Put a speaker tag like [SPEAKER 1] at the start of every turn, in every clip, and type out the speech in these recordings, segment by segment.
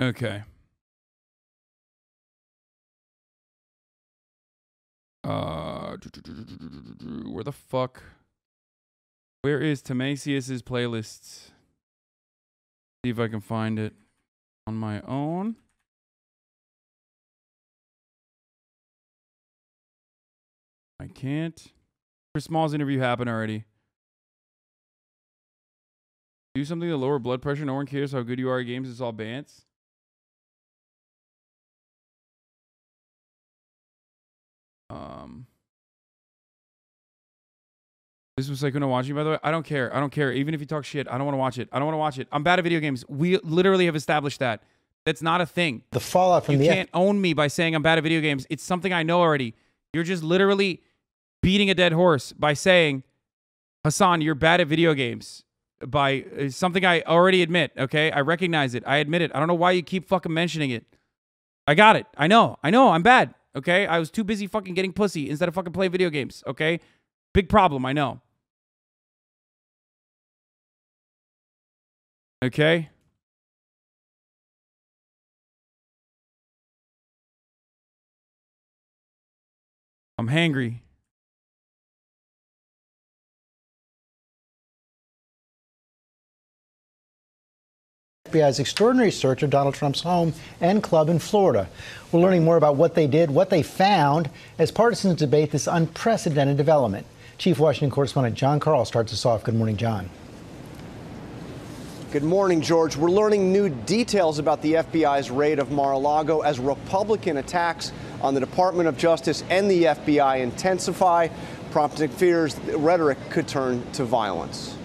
[SPEAKER 1] Okay. Uh, where the fuck? Where is Timasius's playlists? See if I can find it on my own. I can't. Chris Smalls' interview happened already. Do something to lower blood pressure. No one cares how good you are at games. It's all bants. Um. This was like when I'm watching, by the way. I don't care. I don't care. Even if you talk shit, I don't want to watch it. I don't want to watch it. I'm bad at video games. We literally have established that. That's not a thing.
[SPEAKER 2] The fallout from
[SPEAKER 1] you
[SPEAKER 2] the
[SPEAKER 1] can't own me by saying I'm bad at video games. It's something I know already. You're just literally beating a dead horse by saying, Hassan, you're bad at video games. By uh, something I already admit. Okay, I recognize it. I admit it. I don't know why you keep fucking mentioning it. I got it. I know. I know. I'm bad. Okay, I was too busy fucking getting pussy instead of fucking playing video games. Okay, big problem. I know. Okay. I'm hangry.
[SPEAKER 2] FBI's extraordinary search of Donald Trump's home and club in Florida. We're learning more about what they did, what they found, as partisans debate this unprecedented development. Chief Washington correspondent Jon Karl starts us off. Good morning, John.
[SPEAKER 3] Good morning, George. We're learning new details about the FBI's raid of Mar-a-Lago as Republican attacks on the Department of Justice and the FBI intensify, prompting fears that rhetoric could turn to violence.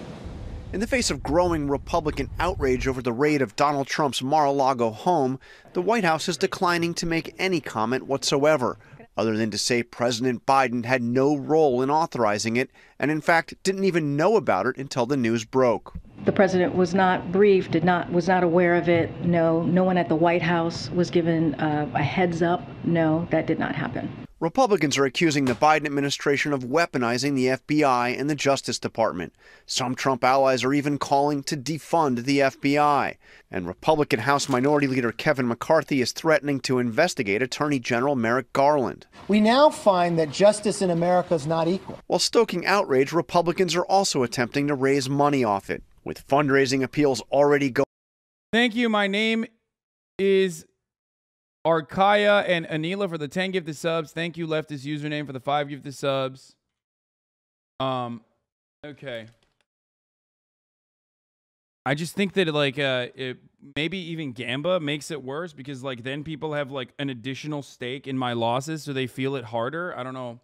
[SPEAKER 3] In the face of growing Republican outrage over the raid of Donald Trump's Mar-a-Lago home, the White House is declining to make any comment whatsoever, other than to say President Biden had no role in authorizing it and, in fact, didn't even know about it until the news broke.
[SPEAKER 4] The president was not briefed, did not was not aware of it. No, no one at the White House was given uh, a heads up. No, that did not happen.
[SPEAKER 3] Republicans are accusing the Biden administration of weaponizing the FBI and the Justice Department. Some Trump allies are even calling to defund the FBI. And Republican House Minority Leader Kevin McCarthy is threatening to investigate Attorney General Merrick Garland.
[SPEAKER 5] We now find that justice in America is not equal.
[SPEAKER 3] While stoking outrage, Republicans are also attempting to raise money off it, with fundraising appeals already going.
[SPEAKER 1] Thank you. My name is Arkaya and Anila for the 10 gifted subs. Thank you, leftist username, for the five gifted subs. Um, okay. I just think that like uh it, maybe even Gamba makes it worse because like then people have like an additional stake in my losses so they feel it harder. I don't know.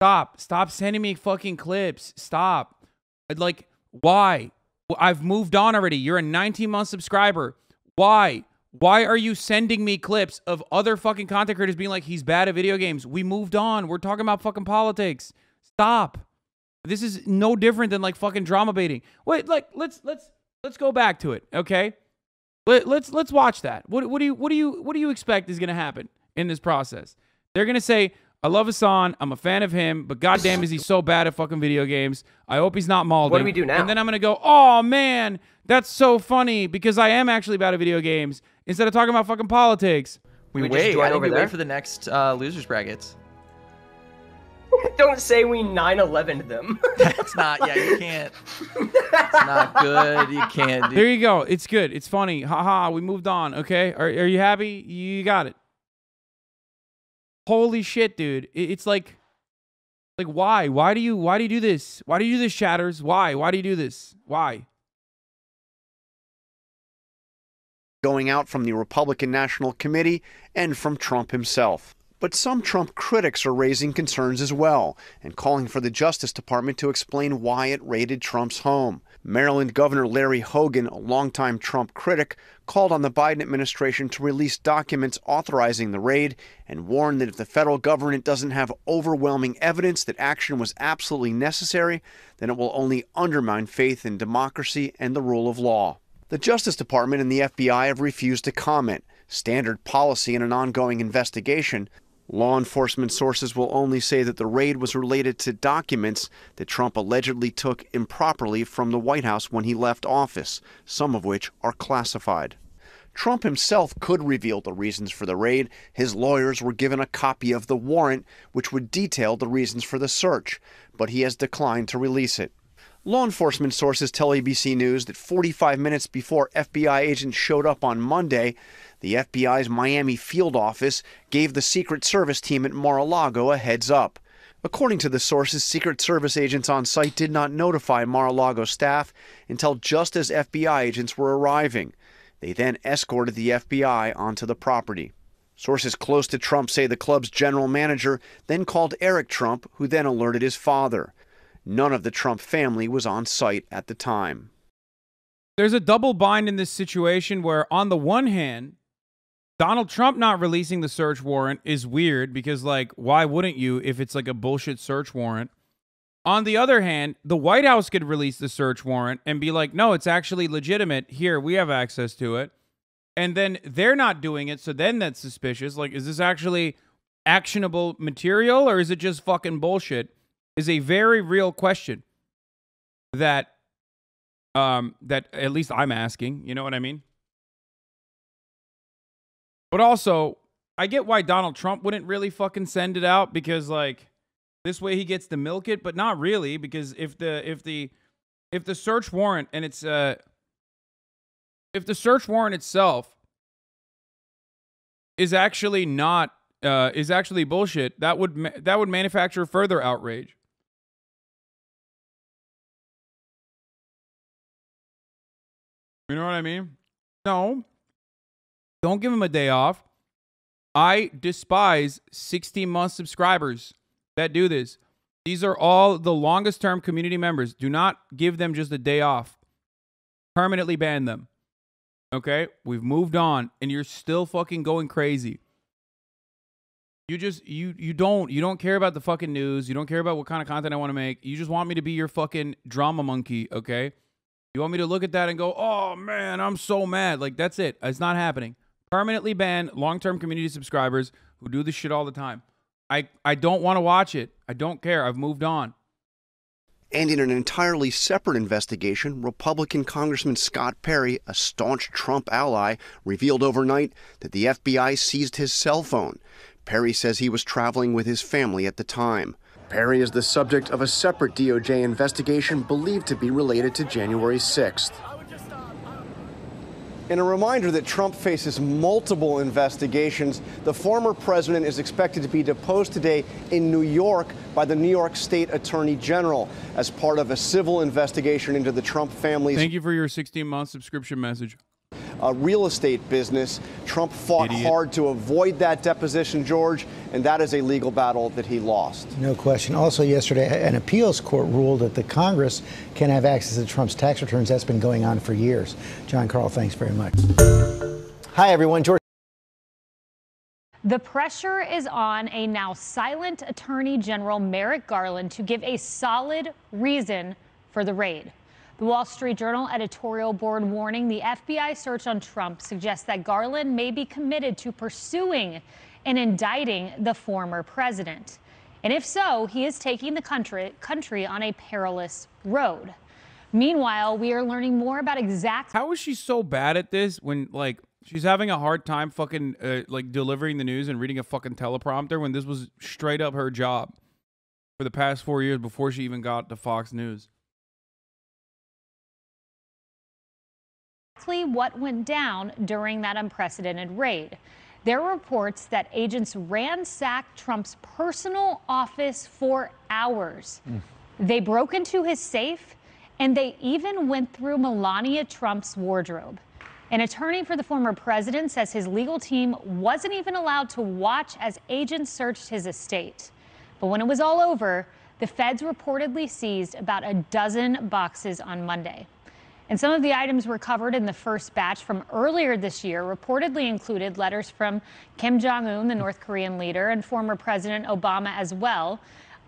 [SPEAKER 1] Stop. Stop sending me fucking clips. Stop. Like why? I've moved on already. You're a 19 month subscriber. Why? Why are you sending me clips of other fucking content creators being like, he's bad at video games? We moved on. We're talking about fucking politics. Stop. This is no different than like fucking drama baiting. Wait, like let's let's let's go back to it, okay? Let, let's let's watch that. What what do you what do you what do you expect is gonna happen in this process? They're gonna say, I love Hassan. I'm a fan of him, but goddamn, is he so bad at fucking video games? I hope he's not malding.
[SPEAKER 6] What do we do now?
[SPEAKER 1] And then I'm gonna go, oh man, that's so funny because I am actually bad at video games instead of talking about fucking politics.
[SPEAKER 6] We,
[SPEAKER 7] We
[SPEAKER 6] wait.
[SPEAKER 7] just join
[SPEAKER 6] I think
[SPEAKER 7] over
[SPEAKER 6] we
[SPEAKER 7] there?
[SPEAKER 6] wait for the next uh, losers brackets.
[SPEAKER 7] Don't say we 9/11 them.
[SPEAKER 6] That's not. Yeah, you can't. It's not good. You can't. Do,
[SPEAKER 1] There you go. It's good. It's funny. Haha, we moved on. Okay. Are, are you happy? You got it. Holy shit, dude. It- It's like, like, why? Why do you, why do you do this? Why do you do this, Shatters? Why? Why do you do this? Why?
[SPEAKER 3] Going out from the Republican National Committee and from Trump himself. But some Trump critics are raising concerns as well and calling for the Justice Department to explain why it raided Trump's home. Maryland Governor Larry Hogan, a longtime Trump critic, called on the Biden administration to release documents authorizing the raid and warned that if the federal government doesn't have overwhelming evidence that action was absolutely necessary, then it will only undermine faith in democracy and the rule of law. The Justice Department and the FBI have refused to comment. Standard policy in an ongoing investigation. Law enforcement sources will only say that the raid was related to documents that Trump allegedly took improperly from the White House when he left office, some of which are classified. Trump himself could reveal the reasons for the raid. His lawyers were given a copy of the warrant, which would detail the reasons for the search, but he has declined to release it. Law enforcement sources tell ABC News that 45 minutes before FBI agents showed up on Monday, the FBI's Miami field office gave the Secret Service team at Mar a Lago a heads up. According to the sources, Secret Service agents on site did not notify Mar a Lago staff until just as FBI agents were arriving. They then escorted the FBI onto the property. Sources close to Trump say the club's general manager then called Eric Trump, who then alerted his father. None of the Trump family was on site at the time.
[SPEAKER 1] There's a double bind in this situation where, on the one hand, Donald Trump not releasing the search warrant is weird because, like, why wouldn't you if it's like a bullshit search warrant? On the other hand, the White House could release the search warrant and be like, no, it's actually legitimate. Here, we have access to it. And then they're not doing it. So then that's suspicious. Like, is this actually actionable material or is it just fucking bullshit? Is a very real question that um that at least I'm asking, you know what I mean? But also, I get why Donald Trump wouldn't really fucking send it out because like this way he gets to milk it, but not really because if the if the if the search warrant and it's uh if the search warrant itself is actually not uh is actually bullshit, that would ma- that would manufacture further outrage. You know what I mean? No, don't give him a day off. I despise 16 month subscribers that do this. These are all the longest term community members. Do not give them just a day off. Permanently ban them. Okay? We've moved on and you're still fucking going crazy. You just you you don't you don't care about the fucking news. You don't care about what kind of content I want to make. You just want me to be your fucking drama monkey, okay? You want me to look at that and go, "Oh man, I'm so mad." Like that's it. It's not happening permanently ban long-term community subscribers who do this shit all the time. I I don't want to watch it. I don't care. I've moved on.
[SPEAKER 3] And in an entirely separate investigation, Republican Congressman Scott Perry, a staunch Trump ally, revealed overnight that the FBI seized his cell phone. Perry says he was traveling with his family at the time. Perry is the subject of a separate DOJ investigation believed to be related to January 6th. In a reminder that Trump faces multiple investigations, the former president is expected to be deposed today in New York by the New York State Attorney General as part of a civil investigation into the Trump family's
[SPEAKER 1] Thank you for your 16 month subscription message.
[SPEAKER 3] Uh, real estate business. Trump fought
[SPEAKER 1] Idiot.
[SPEAKER 3] hard to avoid that deposition, George, and that is a legal battle that he lost.
[SPEAKER 2] No question. Also, yesterday, an appeals court ruled that the Congress can have access to Trump's tax returns. That's been going on for years. Jon Karl, thanks very much. Hi, everyone. George.
[SPEAKER 8] The pressure is on a now silent Attorney General Merrick Garland to give a solid reason for the raid. The Wall Street Journal editorial board warning the FBI search on Trump suggests that Garland may be committed to pursuing and indicting the former president. And if so, he is taking the country, country on a perilous road. Meanwhile, we are learning more about exact
[SPEAKER 1] How is she so bad at this when like she's having a hard time fucking uh, like delivering the news and reading a fucking teleprompter when this was straight up her job for the past 4 years before she even got to Fox News.
[SPEAKER 8] Exactly what went down during that unprecedented raid. There are reports that agents ransacked Trump's personal office for hours. They broke into his safe and they even went through Melania Trump's wardrobe. An attorney for the former president says his legal team wasn't even allowed to watch as agents searched his estate. But when it was all over, the feds reportedly seized about a dozen boxes on Monday. And some of the items recovered in the first batch from earlier this year reportedly included letters from Kim Jong un, the North Korean leader, and former President Obama as well.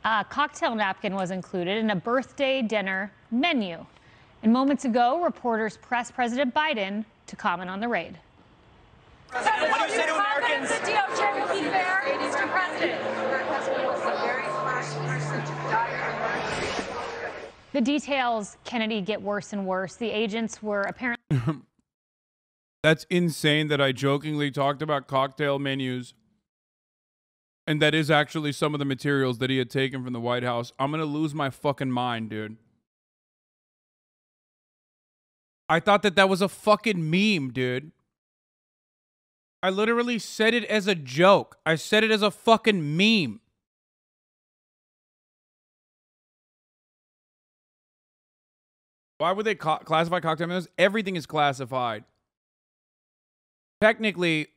[SPEAKER 8] A cocktail napkin was included and a birthday dinner menu. And moments ago, reporters pressed President Biden to comment on the raid.
[SPEAKER 9] What do you say to Americans? The DOJ will be fair, Mr. President.
[SPEAKER 8] The details, Kennedy, get worse and worse. The agents were apparently
[SPEAKER 1] That's insane that I jokingly talked about cocktail menus. And that is actually some of the materials that he had taken from the White House. I'm going to lose my fucking mind, dude. I thought that that was a fucking meme, dude. I literally said it as a joke. I said it as a fucking meme. Why would they co- classify cocktail menus? Everything is classified. Technically,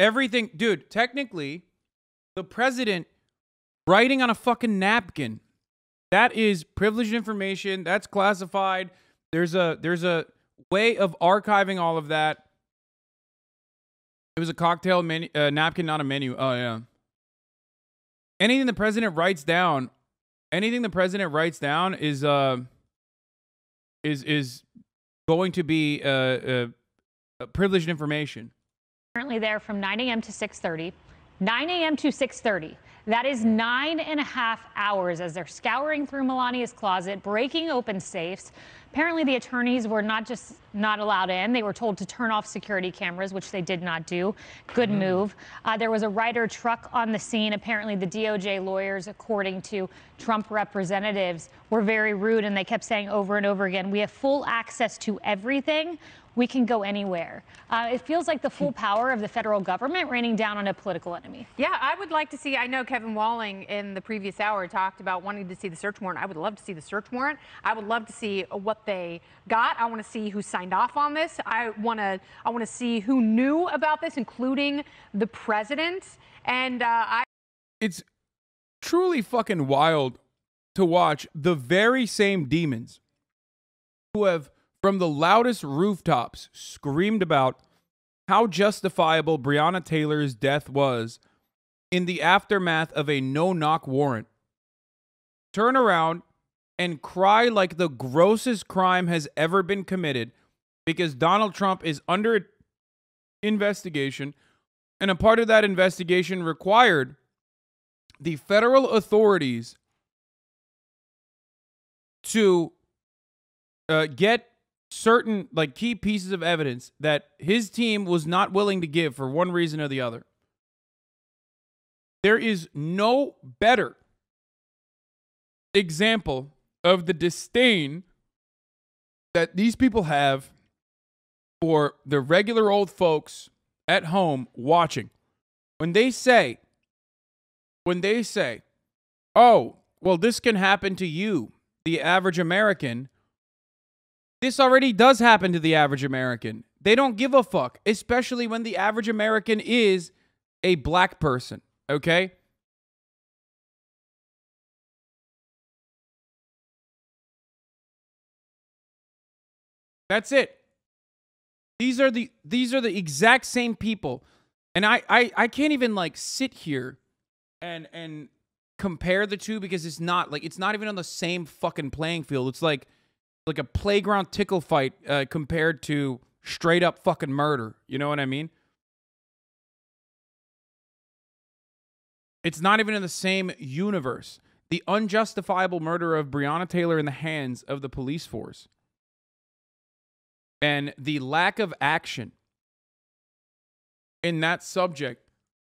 [SPEAKER 1] everything, dude, technically, the president writing on a fucking napkin, that is privileged information. That's classified. There's a there's a way of archiving all of that. It was a cocktail menu, uh, napkin, not a menu. Oh yeah. Anything the president writes down, anything the president writes down is uh is is going to be uh, uh, uh privileged information.
[SPEAKER 8] Currently there from 9 a.m. to 6:30. 9 a.m. to 6:30. That is nine and a half hours as they're scouring through Melania's closet, breaking open safes. Apparently, the attorneys were not just not allowed in, they were told to turn off security cameras, which they did not do. Good mm. move. Uh, there was a Ryder truck on the scene. Apparently, the DOJ lawyers, according to Trump representatives, were very rude and they kept saying over and over again, We have full access to everything we can go anywhere. Uh, it feels like the full power of the federal government raining down on a political enemy.
[SPEAKER 10] Yeah, I would like to see. I know Kevin Walling in the previous hour talked about wanting to see the search warrant. I would love to see the search warrant. I would love to see what they got. I want to see who signed off on this. I want to. I want to see who knew about this, including the president. And uh, I.
[SPEAKER 1] It's truly fucking wild to watch the very same demons who have from the loudest rooftops screamed about how justifiable Breonna Taylor's death was in the aftermath of a no knock warrant. Turn around and cry like the grossest crime has ever been committed because Donald Trump is under investigation, and a part of that investigation required the federal authorities to uh, get certain like key pieces of evidence that his team was not willing to give for one reason or the other. There is no better example of the disdain that these people have for the regular old folks at home watching. When they say, when they say, oh, well, this can happen to you, the average American, this already does happen to the average American. They don't give a fuck, especially when the average American is a black person, okay? That's it. These are the these are the exact same people. And I I I can't even like sit here and and compare the two because it's not like it's not even on the same fucking playing field. It's like like a playground tickle fight uh, compared to straight up fucking murder. You know what I mean? It's not even in the same universe. The unjustifiable murder of Breonna Taylor in the hands of the police force and the lack of action in that subject,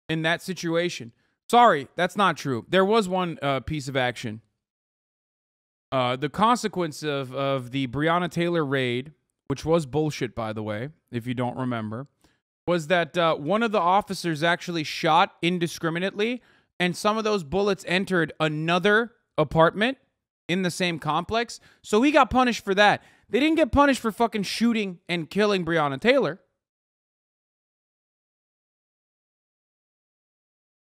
[SPEAKER 1] in that situation. Sorry, that's not true. There was one uh, piece of action uh, the consequence of, of the Breonna Taylor raid, which was bullshit, by the way, if you don't remember, was that uh, one of the officers actually shot indiscriminately, and some of those bullets entered another apartment in the same complex. So he got punished for that. They didn't get punished for fucking shooting and killing Breonna Taylor.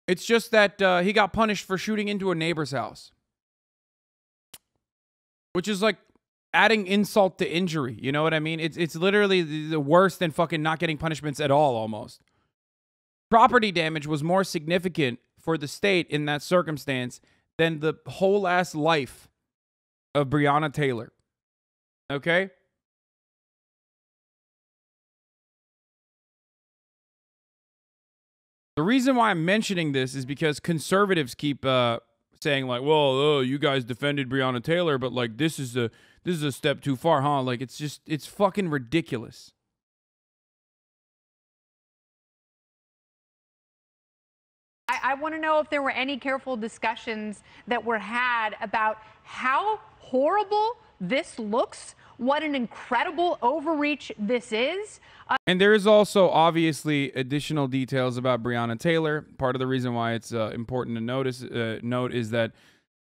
[SPEAKER 1] It's just that uh, he got punished for shooting into a neighbor's house which is like adding insult to injury. You know what I mean? It's it's literally the worse than fucking not getting punishments at all almost. Property damage was more significant for the state in that circumstance than the whole ass life of Breonna Taylor. Okay? The reason why I'm mentioning this is because conservatives keep uh, saying like, "Well, oh, you guys defended Breonna Taylor, but like this is a this is a step too far, huh?" Like it's just it's fucking ridiculous.
[SPEAKER 10] I, I want to know if there were any careful discussions that were had about how horrible this looks what an incredible overreach this is. Uh,
[SPEAKER 1] And there is also obviously additional details about Breonna Taylor. Part of the reason why it's uh, important to notice uh, note is that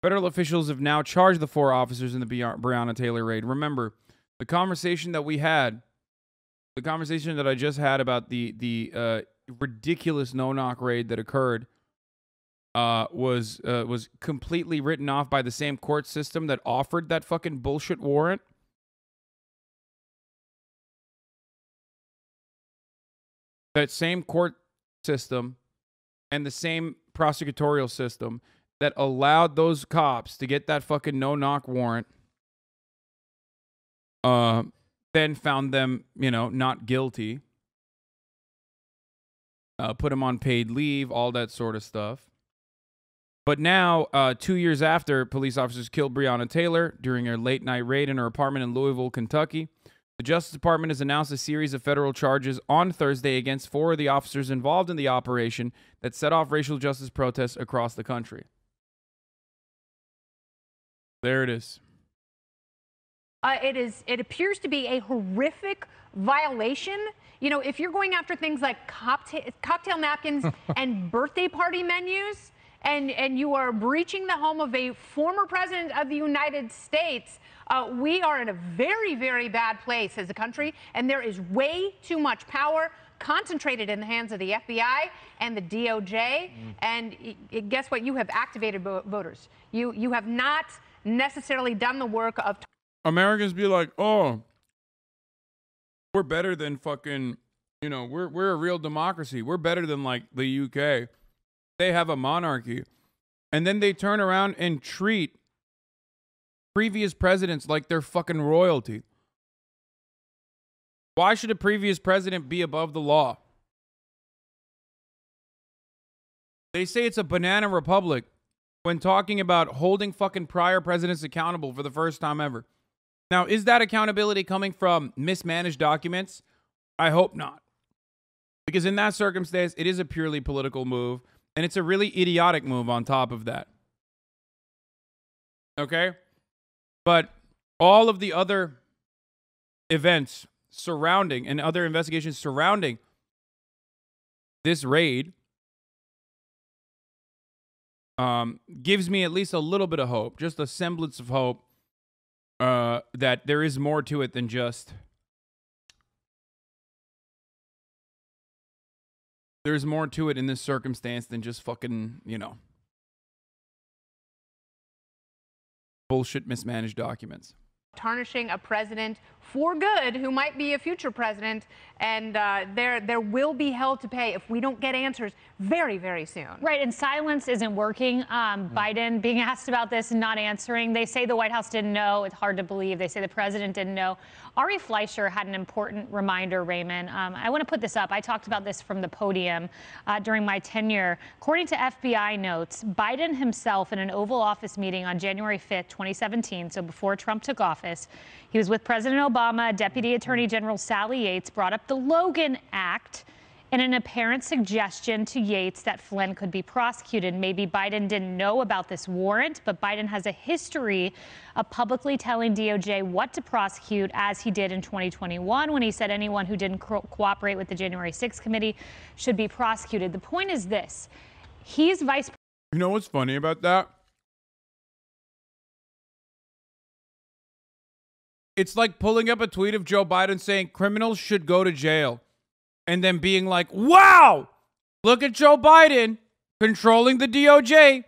[SPEAKER 1] federal officials have now charged the four officers in the Bre- Breonna Taylor raid. Remember, the conversation that we had, the conversation that I just had about the the uh, ridiculous no knock raid that occurred, uh, was uh, was completely written off by the same court system that offered that fucking bullshit warrant. That same court system and the same prosecutorial system that allowed those cops to get that fucking no knock warrant uh then found them you know not guilty uh put them on paid leave all that sort of stuff. But now uh 2 years after police officers killed Breonna Taylor during a late night raid in her apartment in Louisville Kentucky the Justice Department has announced a series of federal charges on Thursday against four of the officers involved in the operation that set off racial justice protests across the country. There it is.
[SPEAKER 10] Uh, it is. It appears to be a horrific violation. You know, if you're going after things like cocktail, cocktail napkins and birthday party menus, and and you are breaching the home of a former president of the United States, uh, we are in a very, very bad place as a country, and there is way too much power concentrated in the hands of the FBI and the DOJ. And y- y- guess what? You have activated vo- voters. You you have not necessarily done the work of
[SPEAKER 1] Americans be like, "Oh, we're better than fucking, you know, we're we're a real democracy. We're better than like the UK. They have a monarchy." And then they turn around and treat previous presidents like they're fucking royalty. Why should a previous president be above the law? They say it's a banana republic when talking about holding fucking prior presidents accountable for the first time ever. Now, is that accountability coming from mismanaged documents? I hope not. Because in that circumstance, it is a purely political move, and it's a really idiotic move on top of that. Okay? But all of the other events surrounding and other investigations surrounding this raid um, gives me at least a little bit of hope, just a semblance of hope uh, that there is more to it than just. There's more to it in this circumstance than just fucking, you know, bullshit mismanaged documents.
[SPEAKER 10] tarnishing a president for good who might be a future president, and uh, there there will be hell to pay if we don't get answers very very soon.
[SPEAKER 8] Right, and silence isn't working. Um, Biden being asked about this and not answering. They say the White House didn't know. It's hard to believe. They say the president didn't know. Ari Fleischer had an important reminder, Raymond. Um, I want to put this up. I talked about this from the podium uh, during my tenure. According to FBI notes, Biden himself in an Oval Office meeting on January 5th, 2017, so before Trump took office, he was with President Obama. Deputy Attorney General Sally Yates brought up the Logan Act in an apparent suggestion to Yates that Flynn could be prosecuted. Maybe Biden didn't know about this warrant, but Biden has a history of publicly telling DOJ what to prosecute, as he did in 2021 when he said anyone who didn't co- cooperate with the January 6th committee should be prosecuted. The point is this he's vice
[SPEAKER 1] You know what's funny about that? It's like pulling up a tweet of Joe Biden saying criminals should go to jail and then being like, wow, look at Joe Biden controlling the DOJ.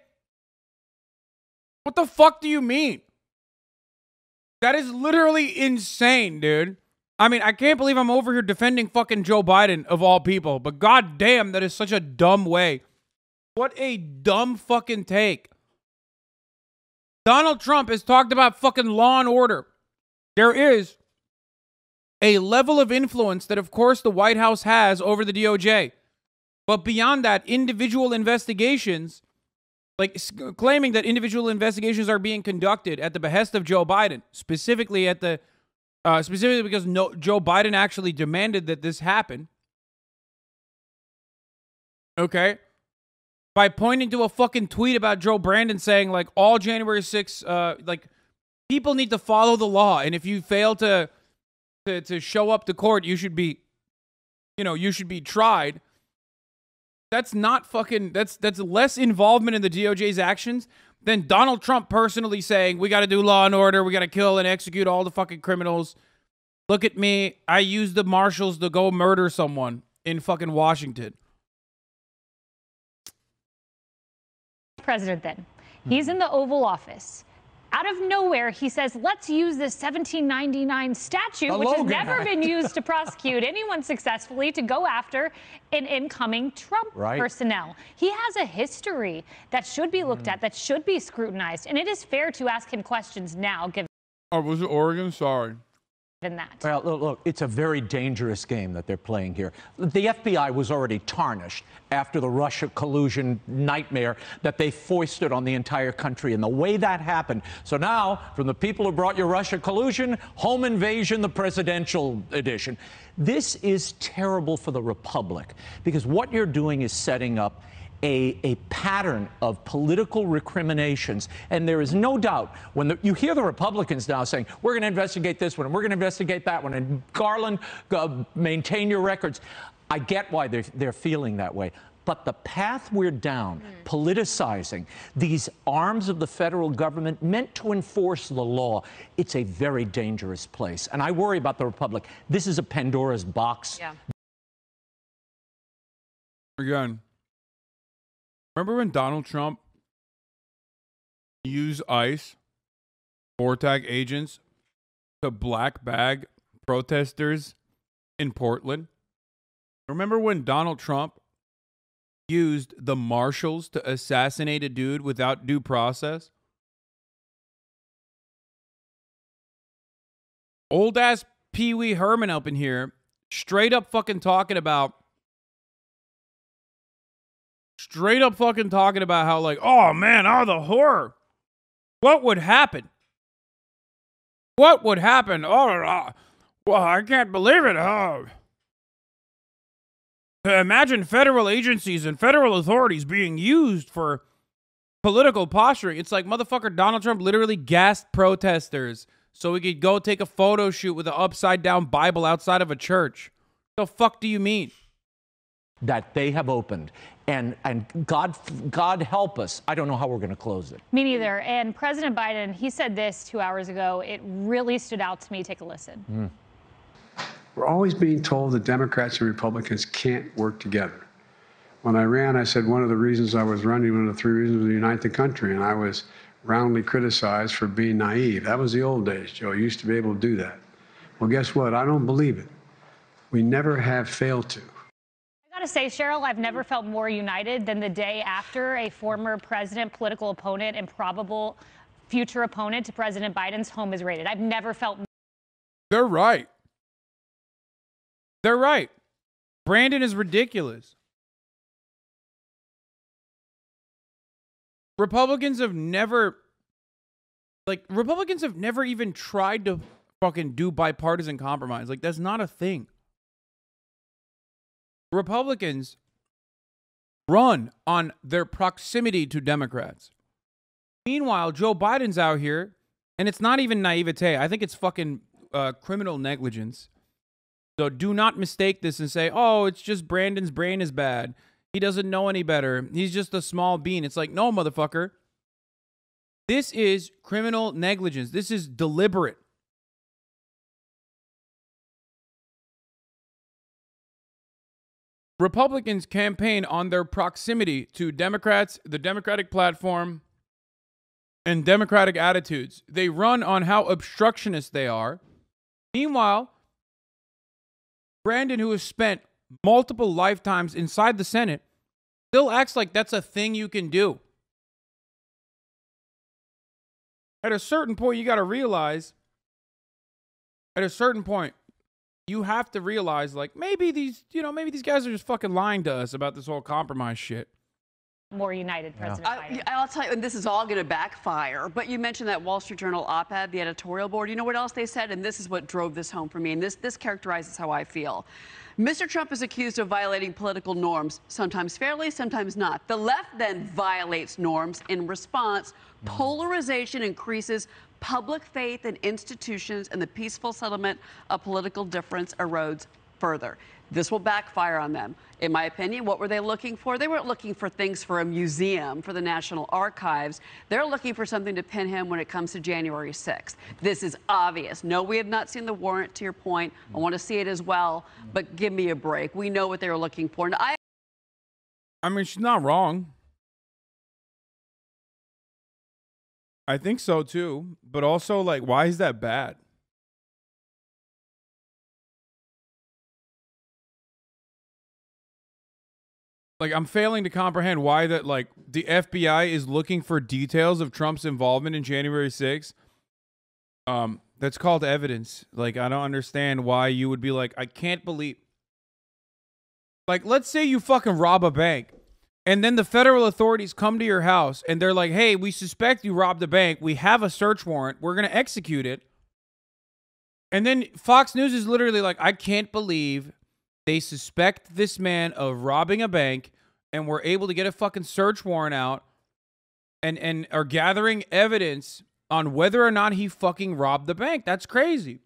[SPEAKER 1] What the fuck do you mean? That is literally insane, dude. I mean, I can't believe I'm over here defending fucking Joe Biden of all people, but goddamn, that is such a dumb way. What a dumb fucking take. Donald Trump has talked about fucking law and order. There is a level of influence that, of course, the White House has over the DOJ. But beyond that, individual investigations, like claiming that individual investigations are being conducted at the behest of Joe Biden, specifically at the, uh, specifically because no, Joe Biden actually demanded that this happen. Okay. by pointing to a fucking tweet about Joe Brandon saying like all January 6th, uh, like people need to follow the law, and if you fail to to to show up to court, you should be, you know, you should be tried. That's not fucking. That's that's less involvement in the DOJ's actions than Donald Trump personally saying we got to do law and order, we got to kill and execute all the fucking criminals. Look at me, I used the marshals to go murder someone in fucking Washington.
[SPEAKER 8] President then. He's hmm. in the Oval Office. Out of nowhere, he says, let's use this 1799 statute,
[SPEAKER 11] The
[SPEAKER 8] which has never
[SPEAKER 11] Act.
[SPEAKER 8] been used to prosecute anyone successfully, to go after an incoming Trump
[SPEAKER 11] Right.
[SPEAKER 8] personnel. He has a history that should be looked hmm. at, that should be scrutinized. And it is fair to ask him questions now, given
[SPEAKER 1] Oh, was it Oregon? Sorry.
[SPEAKER 8] That.
[SPEAKER 11] Well, look, look, it's a very dangerous game that they're playing here. The FBI was already tarnished after the Russia collusion nightmare that they foisted on the entire country and the way that happened. So now, from the people who brought you Russia collusion, home invasion, the presidential edition. This is terrible for the Republic because what you're doing is setting up a, a pattern of political recriminations. And there is no doubt when the, you hear the Republicans now saying, we're going to investigate this one and we're going to investigate that one, and Garland, uh, maintain your records. I get why they're, they're feeling that way. But the path we're down, politicizing these arms of the federal government meant to enforce the law, it's a very dangerous place. And I worry about the Republic. This is a Pandora's box.
[SPEAKER 10] Yeah.
[SPEAKER 1] Again, remember when Donald Trump used ICE, BORTAC agents, to black bag protesters in Portland? Remember when Donald Trump used the marshals to assassinate a dude without due process? Old ass Pee Wee Herman up in here, straight up fucking talking about straight up fucking talking about how like, oh man, oh the horror. What would happen? What would happen? Oh, well, I can't believe it. Oh. Imagine federal agencies and federal authorities being used for political posturing. It's like motherfucker Donald Trump literally gassed protesters so he could go take a photo shoot with an upside down Bible outside of a church. The fuck do you mean?
[SPEAKER 11] That they have opened. And, and God, God help us. I don't know how we're going to close it.
[SPEAKER 8] Me neither. And President Biden, he said this two hours ago. It really stood out to me. Take a listen. Hmm.
[SPEAKER 12] We're always being told that Democrats and Republicans can't work together. When I ran, I said one of the reasons I was running, one of the three reasons was to unite the country, and I was roundly criticized for being naive. That was the old days, Joe. You used to be able to do that. Well, guess what? I don't believe it. We never have failed to.
[SPEAKER 8] I gotta say, Cheryl, I've never felt more united than the day after a former president, political opponent, and probable future opponent to President Biden's home is raided. I've never felt
[SPEAKER 1] They're right. They're right. Brandon is ridiculous. Republicans have never like Republicans have never even tried to fucking do bipartisan compromise. Like that's not a thing. Republicans run on their proximity to Democrats. Meanwhile, Joe Biden's out here, and it's not even naivete. I think it's fucking uh, criminal negligence. So do not mistake this and say, oh, it's just Brandon's brain is bad. He doesn't know any better. He's just a small bean. It's like, no, motherfucker. This is criminal negligence. This is deliberate. Republicans campaign on their proximity to Democrats, the Democratic platform, and Democratic attitudes. They run on how obstructionist they are. Meanwhile, Brandon, who has spent multiple lifetimes inside the Senate, still acts like that's a thing you can do. At a certain point, you got to realize, at a certain point, you have to realize, like, maybe these, you know, maybe these guys are just fucking lying to us about this whole compromise shit.
[SPEAKER 8] more united President Biden.
[SPEAKER 13] I, I'll tell you, and this is all going to backfire. But you mentioned that Wall Street Journal op-ed, the editorial board. You know what else they said, and this is what drove this home for me, and this this characterizes how I feel. Mr. Trump is accused of violating political norms, sometimes fairly, sometimes not. The left then violates norms. In response, mm-hmm. polarization increases. Public faith in institutions and the peaceful settlement of political difference erodes further. This will backfire on them. In my opinion, what were they looking for? They weren't looking for things for a museum, for the National Archives. They're looking for something to pin him when it comes to January 6th. This is obvious. No, we have not seen the warrant, to your point. I want to see it as well, but give me a break. We know what they were looking for. And I
[SPEAKER 1] I mean, she's not wrong. I think so too. But also, like, why is that bad? Like, I'm failing to comprehend why that, like, the FBI is looking for details of Trump's involvement in January 6th. Um, that's called evidence. Like, I don't understand why you would be like, I can't believe. Like, let's say you fucking rob a bank and then the federal authorities come to your house and they're like, hey, we suspect you robbed a bank. We have a search warrant. We're going to execute it. And then Fox News is literally like, I can't believe they suspect this man of robbing a bank and we're able to get a fucking search warrant out and, and are gathering evidence on whether or not he fucking robbed the bank. That's crazy.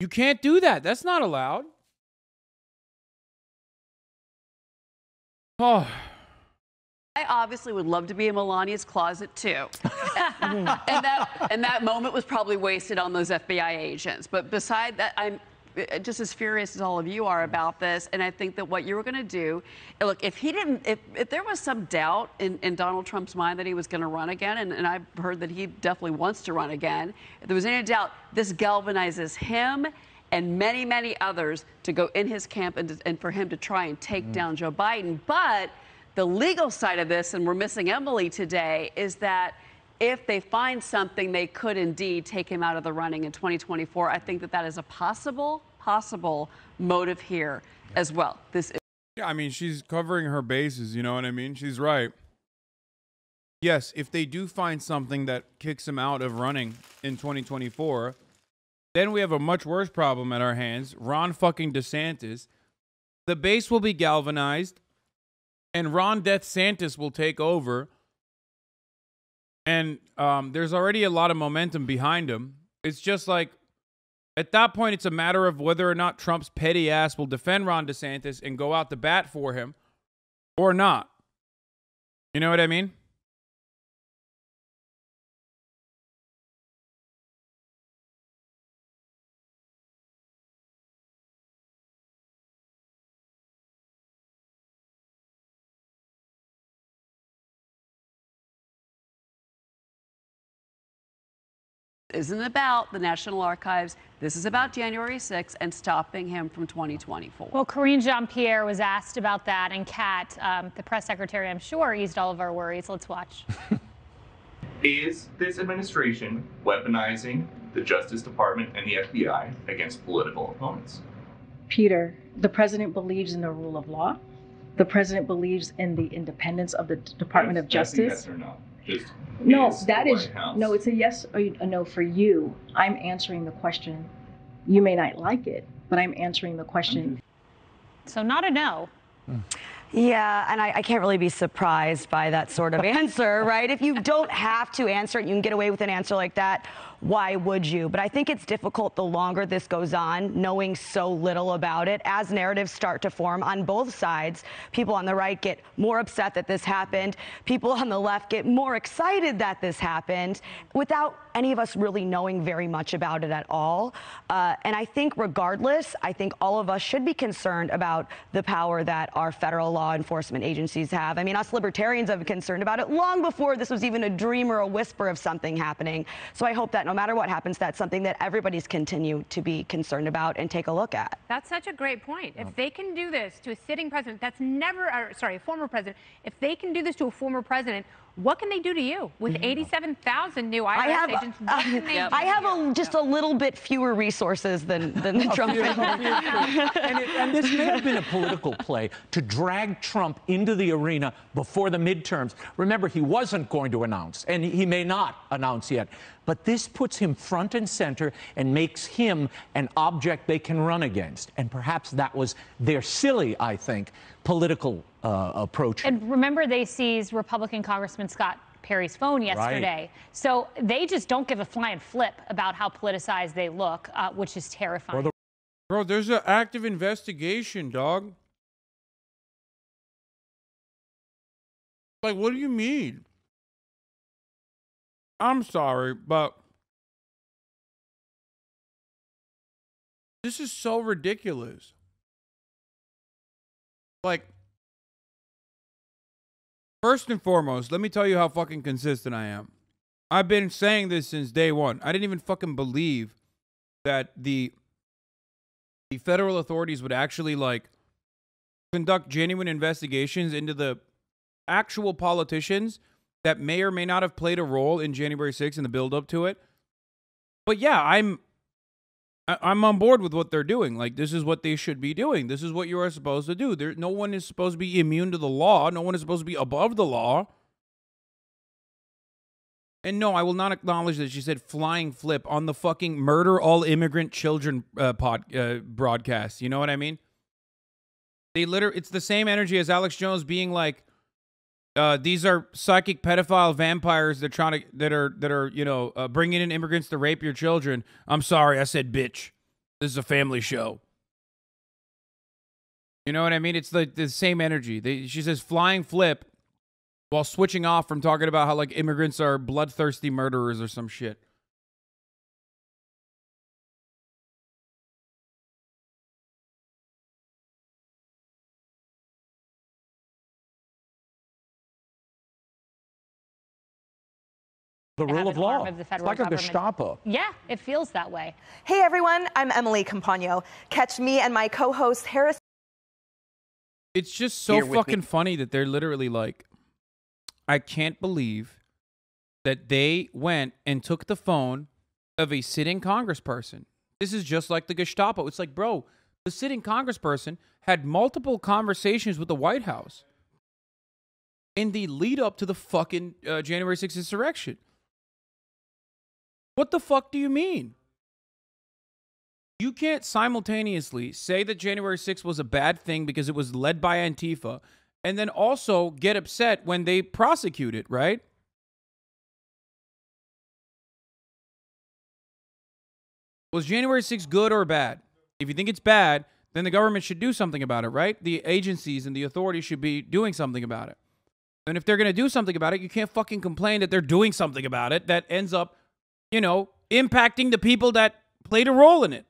[SPEAKER 1] You can't do that. That's not allowed. Oh.
[SPEAKER 13] I obviously would love to be in Melania's closet too. and that and that moment was probably wasted on those FBI agents. But beside that, I'm uh, just as furious as all of you are about this. And I think that what you were going to do, look, if he didn't, if, if there was some doubt in, in Donald Trump's mind that he was going to run again, and, and I've heard that he definitely wants to run again, if there was any doubt, this galvanizes him and many, many others to go in his camp and, and for him to try and take mm. down Joe Biden. But the legal side of this, and we're missing Emily today, is that if they find something, they could indeed take him out of the running in 2024. I think that that is a possible, possible motive here as well. This is.
[SPEAKER 1] Yeah, I mean, she's covering her bases. You know what I mean? She's right. Yes, if they do find something that kicks him out of running in 2024, then we have a much worse problem at our hands. Ron fucking DeSantis. The base will be galvanized, and Ron Death Santis will take over. And um, there's already a lot of momentum behind him. It's just like at that point, it's a matter of whether or not Trump's petty ass will defend Ron DeSantis and go out the bat for him or not. You know what I mean?
[SPEAKER 13] Isn't about the National Archives. This is about January 6th and stopping him from 2024.
[SPEAKER 8] Well, Karine Jean Pierre was asked about that, and Kat, um, the press secretary, I'm sure, eased all of our worries. Let's watch.
[SPEAKER 14] Is this administration weaponizing the Justice Department and the FBI against political opponents?
[SPEAKER 4] Peter, the president believes in the rule of law. The president believes in the independence of the Department
[SPEAKER 14] That's,
[SPEAKER 4] of Justice.
[SPEAKER 14] yes or no? Just
[SPEAKER 4] No,
[SPEAKER 14] is
[SPEAKER 4] that
[SPEAKER 14] the
[SPEAKER 4] is
[SPEAKER 14] White House-
[SPEAKER 4] no. It's a yes or a no for you. I'm answering the question. You may not like it, but I'm answering the question.
[SPEAKER 8] So not a no. Hmm.
[SPEAKER 15] Yeah, and I, I can't really be surprised by that sort of answer, right? If you don't have to answer it, you can get away with an answer like that. Why would you? But I think it's difficult the longer this goes on, knowing so little about it. As narratives start to form on both sides, people on the right get more upset that this happened. People on the left get more excited that this happened without any of us really knowing very much about it at all. Uh, and I think, regardless, I think all of us should be concerned about the power that our federal law enforcement agencies have. I mean, us libertarians have been concerned about it long before this was even a dream or a whisper of something happening. So I hope that no matter what happens, that's something that everybody's continue to be concerned about and take a look at.
[SPEAKER 10] That's such a great point. If they can do this to a sitting president, that's never, or, sorry, a former president, if they can do this to a former president, what can they do to you with mm. 87,000 new IRS
[SPEAKER 15] I have,
[SPEAKER 10] agents? What can
[SPEAKER 15] I have a, just a little bit fewer resources than, than the Trump
[SPEAKER 11] and,
[SPEAKER 15] family.
[SPEAKER 11] it- and this may have been a political play to drag Trump into the arena before the midterms. Remember, he wasn't going to announce, and he may not announce yet. But this puts him front and center and makes him an object they can run against. And perhaps that was their silly, I think, political uh, approach.
[SPEAKER 8] And remember, they seized Republican Congressman Scott Perry's phone yesterday. So they just don't give a flying flip about how politicized they look, uh, which is terrifying.
[SPEAKER 1] Bro, there's an active investigation, dog. Like, what do you mean? I'm sorry, but this is so ridiculous. Like, first and foremost, let me tell you how fucking consistent I am. I've been saying this since day one. I didn't even fucking believe that the the federal authorities would actually like conduct genuine investigations into the actual politicians that may or may not have played a role in January 6th and the build up to it. But yeah, I'm I- I'm on board with what they're doing. Like this is what they should be doing. This is what you are supposed to do. There no one is supposed to be immune to the law. No one is supposed to be above the law. And no, I will not acknowledge that she said flying flip on the fucking murder all immigrant children uh, pod uh, broadcast. You know what I mean? They literally, it's the same energy as Alex Jones being like, uh, these are psychic pedophile vampires that trying to that are that are you know uh, bringing in immigrants to rape your children. I'm sorry, I said bitch. This is a family show. You know what I mean? It's the the same energy. They, she says flying flip while switching off from talking about how like immigrants are bloodthirsty murderers or some shit.
[SPEAKER 11] The rule of law.
[SPEAKER 8] of the
[SPEAKER 11] It's
[SPEAKER 8] federal
[SPEAKER 11] like a
[SPEAKER 8] government.
[SPEAKER 11] Gestapo.
[SPEAKER 8] Yeah, it feels that way.
[SPEAKER 16] Hey everyone, I'm Emily Compagno. Catch me and my co host Harris.
[SPEAKER 1] It's just so
[SPEAKER 16] Here me.
[SPEAKER 1] fucking funny that they're literally like, I can't believe that they went and took the phone of a sitting congressperson. This is just like the Gestapo. It's like, bro, the sitting congressperson had multiple conversations with the White House in the lead up to the fucking uh, January 6th insurrection. What the fuck do you mean? You can't simultaneously say that January 6th was a bad thing because it was led by Antifa and then also get upset when they prosecute it, right? Was January 6th good or bad? If you think it's bad, then the government should do something about it, right? The agencies and the authorities should be doing something about it. And if they're going to do something about it, you can't fucking complain that they're doing something about it that ends up, you know, impacting the people that played a role in it.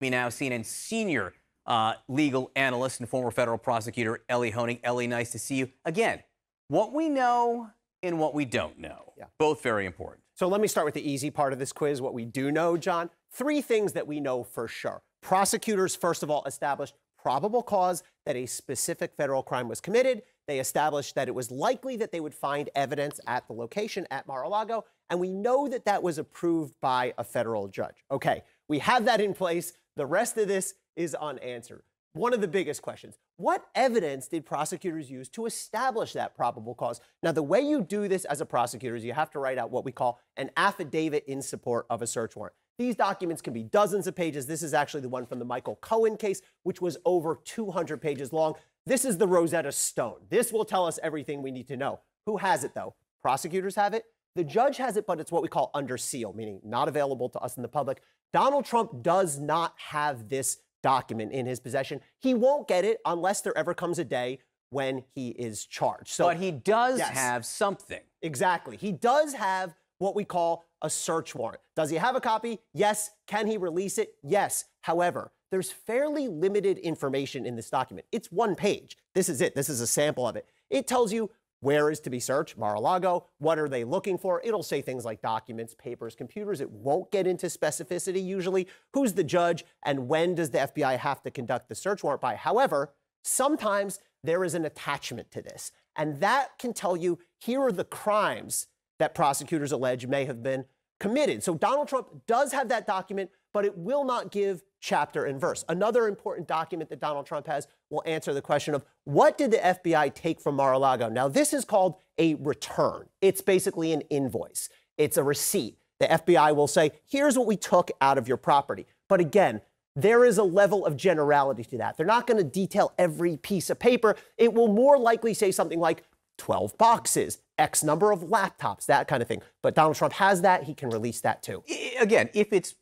[SPEAKER 17] We now, seen CNN senior uh, legal analyst and former federal prosecutor Ellie Honig. Ellie, nice to see you again. What we know and what we don't know, both very important.
[SPEAKER 18] So let me start with the easy part of this quiz. What we do know, John, three things that we know for sure. Prosecutors, first of all, established probable cause that a specific federal crime was committed. They established that it was likely that they would find evidence at the location at Mar-a-Lago, and we know that that was approved by a federal judge. Okay, we have that in place. The rest of this is unanswered. One of the biggest questions what evidence did prosecutors use to establish that probable cause? Now, the way you do this as a prosecutor is you have to write out what we call an affidavit in support of a search warrant. These documents can be dozens of pages. This is actually the one from the Michael Cohen case, which was over 200 pages long. This is the Rosetta Stone. This will tell us everything we need to know. Who has it, though? Prosecutors have it. The judge has it, but it's what we call under seal, meaning not available to us in the public. Donald Trump does not have this document in his possession. He won't get it unless there ever comes a day when he is charged. So,
[SPEAKER 17] but he does
[SPEAKER 18] Yes.
[SPEAKER 17] have something.
[SPEAKER 18] Exactly. He does have what we call a search warrant. Does he have a copy? Yes. Can he release it? Yes. However, there's fairly limited information in this document. It's one page. This is it. This is a sample of it. It tells you where is to be searched, Mar-a-Lago, what are they looking for? It'll say things like documents, papers, computers. It won't get into specificity usually. Who's the judge and when does the FBI have to conduct the search warrant by? However, sometimes there is an attachment to this. And that can tell you here are the crimes that prosecutors allege may have been committed. So Donald Trump does have that document, but it will not give chapter and verse. Another important document that Donald Trump has will answer the question of what did the FBI take from Mar-a-Lago? Now, this is called a return. It's basically an invoice. It's a receipt. The FBI will say, here's what we took out of your property. But again, there is a level of generality to that. They're not going to detail every piece of paper. It will more likely say something like 12 boxes, X number of laptops, that kind of thing. But Donald Trump has that. He can release that too.
[SPEAKER 17] Again, if it's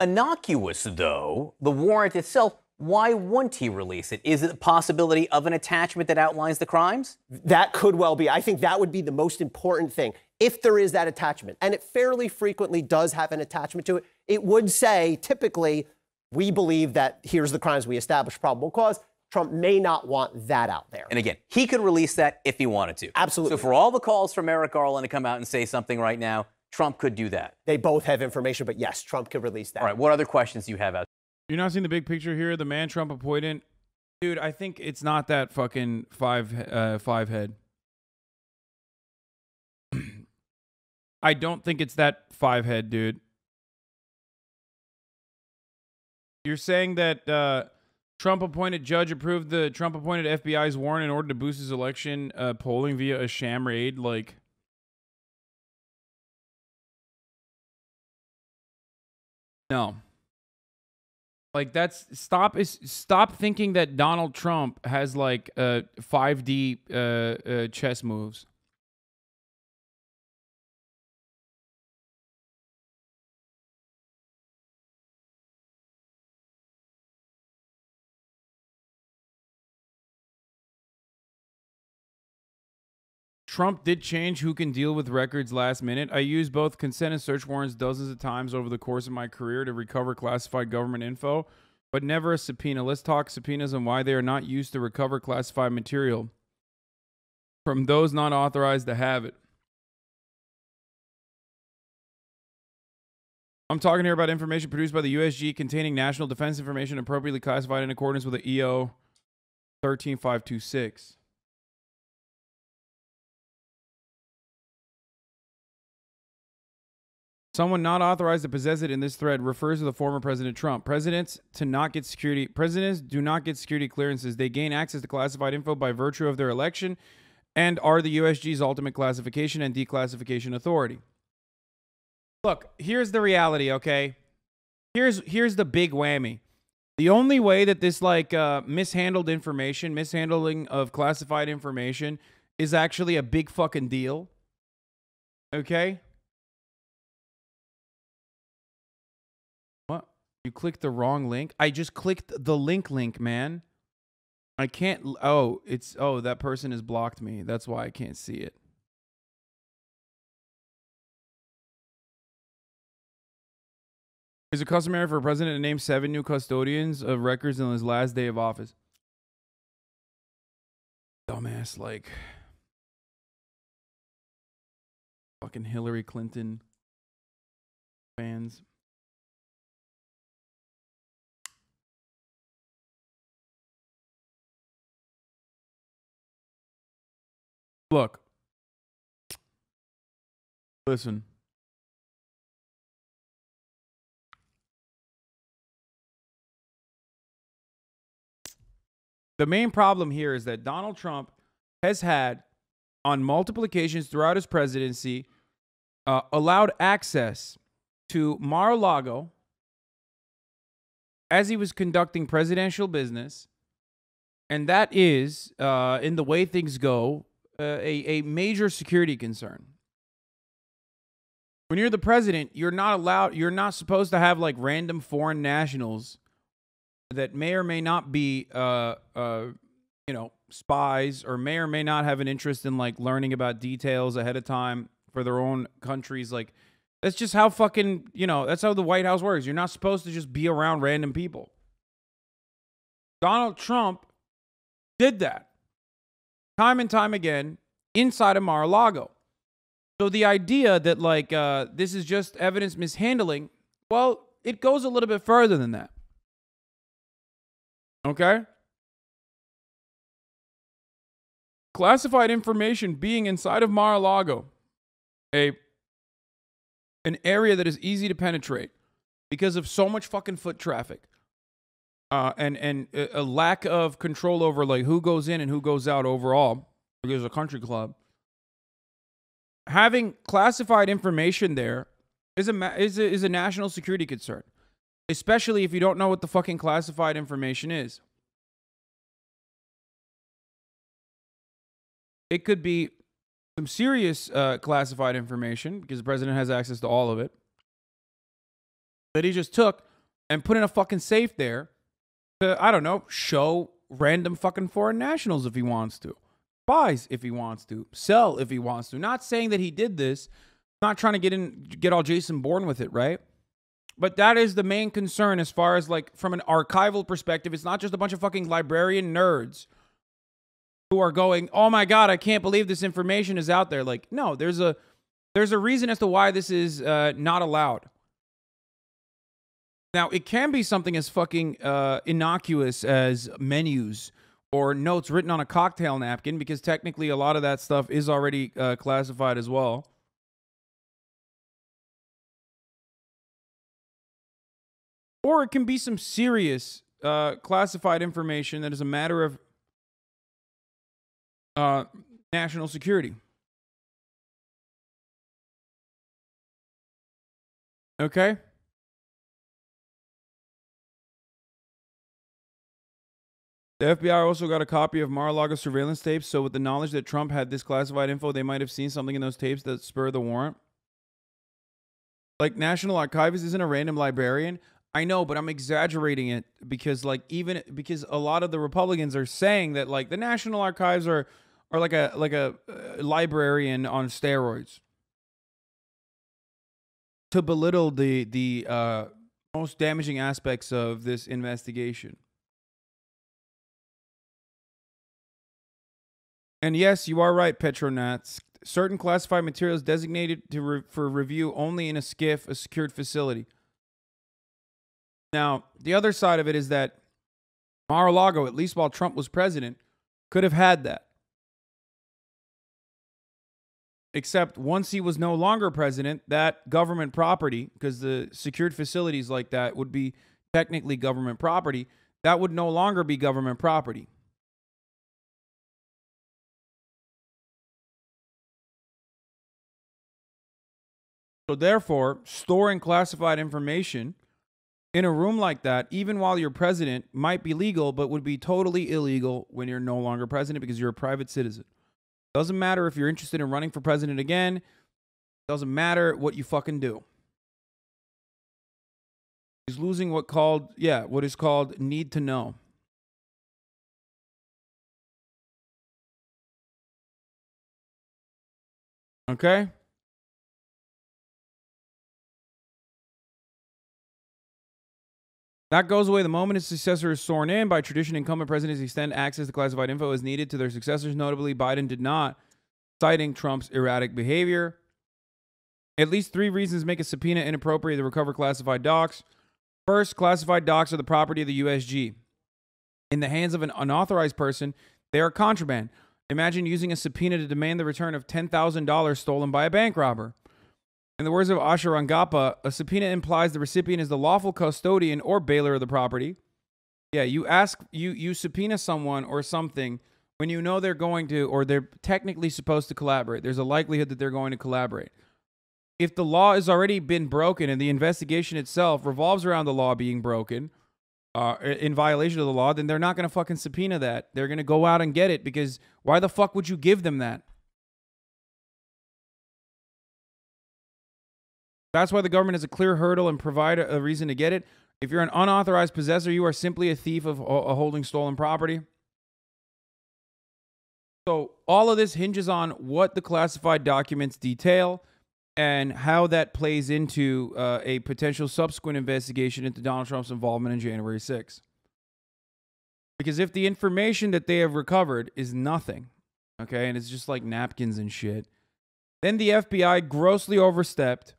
[SPEAKER 17] innocuous, though, the warrant itself, why wouldn't he release it? Is it the possibility of an attachment that outlines the crimes?
[SPEAKER 18] That could well be. I think that would be the most important thing. If there is that attachment, and it fairly frequently does have an attachment to it, it would say typically, we believe that here's the crimes we established probable cause. Trump may not want that out there.
[SPEAKER 17] And again, he could release that if he wanted to.
[SPEAKER 18] Absolutely.
[SPEAKER 17] So for all the calls from Merrick Garland to come out and say something right now, Trump could do that.
[SPEAKER 18] They both have information, but yes, Trump could release that.
[SPEAKER 17] All right, what other questions do you have out?
[SPEAKER 1] You're not seeing the big picture here. The man Trump appointed, dude. I think it's not that fucking five uh, five head. I don't think it's that five head, dude. You're saying that uh, Trump appointed judge approved the Trump appointed FBI's warrant in order to boost his election uh, polling via a sham raid, like. No. Like that's stop is stop thinking that Donald Trump has like uh 5D uh, uh chess moves. Trump did change who can deal with records last minute. I used both consent and search warrants dozens of times over the course of my career to recover classified government info, but never a subpoena. Let's talk subpoenas and why they are not used to recover classified material from those not authorized to have it. I'm talking here about information produced by the USG containing national defense information appropriately classified in accordance with the EO 13526. Someone not authorized to possess it in this thread refers to the former President Trump. Presidents to not get security presidents do not get security clearances. They gain access to classified info by virtue of their election and are the USG's ultimate classification and declassification authority. Look, here's the reality, okay? Here's here's the big whammy. The only way that this like uh, mishandled information, mishandling of classified information is actually a big fucking deal. Okay? You clicked the wrong link? I just clicked the link link, man. I can't oh, it's oh, that person has blocked me. That's why I can't see it. Is it customary for a president to name seven new custodians of records on his last day of office? Dumbass, like fucking Hillary Clinton fans. Look. Listen. The main problem here is that Donald Trump has had, on multiple occasions throughout his presidency, uh, allowed access to Mar a Lago as he was conducting presidential business. And that is, uh, in the way things go, uh, a, a major security concern. When you're the president, you're not allowed, you're not supposed to have like random foreign nationals that may or may not be, uh, uh, you know, spies or may or may not have an interest in like learning about details ahead of time for their own countries. Like, that's just how fucking, you know, that's how the White House works. You're not supposed to just be around random people. Donald Trump did that time and time again inside of Mar a Lago. So the idea that like uh, this is just evidence mishandling, well, it goes a little bit further than that. Okay? classified information being inside of Mar-a-Lago, a an area that is easy to penetrate because of so much fucking foot traffic. Uh, and and a lack of control over like who goes in and who goes out overall because a country club. Having classified information there is a is a, is a national security concern, especially if you don't know what the fucking classified information is. It could be some serious uh, classified information because the president has access to all of it that he just took and put in a fucking safe there to, I don't know, show random fucking foreign nationals if he wants to, buys if he wants to, sell if he wants to. Not saying that he did this, not trying to get in, get all Jason Bourne with it, right? But that is the main concern as far as like from an archival perspective. It's not just a bunch of fucking librarian nerds who are going, "Oh my god, I can't believe this information is out there." Like, no, there's a there's a reason as to why this is uh, not allowed. Now, it can be something as fucking uh, innocuous as menus or notes written on a cocktail napkin, because technically a lot of that stuff is already uh, classified as well. Or it can be some serious uh, classified information that is a matter of uh, national security. Okay? The FBI also got a copy of Mar-a-Lago surveillance tapes, so with the knowledge that Trump had this classified info, they might have seen something in those tapes that spurred the warrant. Like National Archivist isn't a random librarian. I know, but I'm exaggerating it because like even because a lot of the Republicans are saying that like the National Archives are are like a like a uh, librarian on steroids to belittle the the uh, most damaging aspects of this investigation. And yes, you are right, Petronats. Certain classified materials designated to re- for review only in a SCIF, a secured facility. Now, the other side of it is that Mar-a-Lago, at least while Trump was president, could have had that. Except once he was no longer president, that government property, because the secured facilities like that would be technically government property, that would no longer be government property. So therefore, storing classified information in a room like that, even while you're president, might be legal, but would be totally illegal when you're no longer president because you're a private citizen. Doesn't matter if you're interested in running for president again. Doesn't matter what you fucking do. He's losing what called, yeah, what is called need to know. Okay? That goes away the moment his successor is sworn in. By tradition, incumbent presidents extend access to classified info as needed to their successors. Notably, Biden did not, citing Trump's erratic behavior. At least three reasons make a subpoena inappropriate to recover classified docs. First, classified docs are the property of the USG. In the hands of an unauthorized person, they are contraband. Imagine using a subpoena to demand the return of $10,000 stolen by a bank robber. In the words of Asha Rangappa, a subpoena implies the recipient is the lawful custodian or bailer of the property. Yeah, you ask you you subpoena someone or something when you know they're going to or they're technically supposed to collaborate. There's a likelihood that they're going to collaborate. If the law has already been broken and the investigation itself revolves around the law being broken, uh, in violation of the law, then they're not going to fucking subpoena that. They're going to go out and get it because why the fuck would you give them that? That's why the government has a clear hurdle and provide a, reason to get it. If you're an unauthorized possessor, you are simply a thief of holding stolen property. So all of this hinges on what the classified documents detail and how that plays into uh, a potential subsequent investigation into Donald Trump's involvement in January 6th. Because if the information that they have recovered is nothing, okay, and it's just like napkins and shit, then the FBI grossly overstepped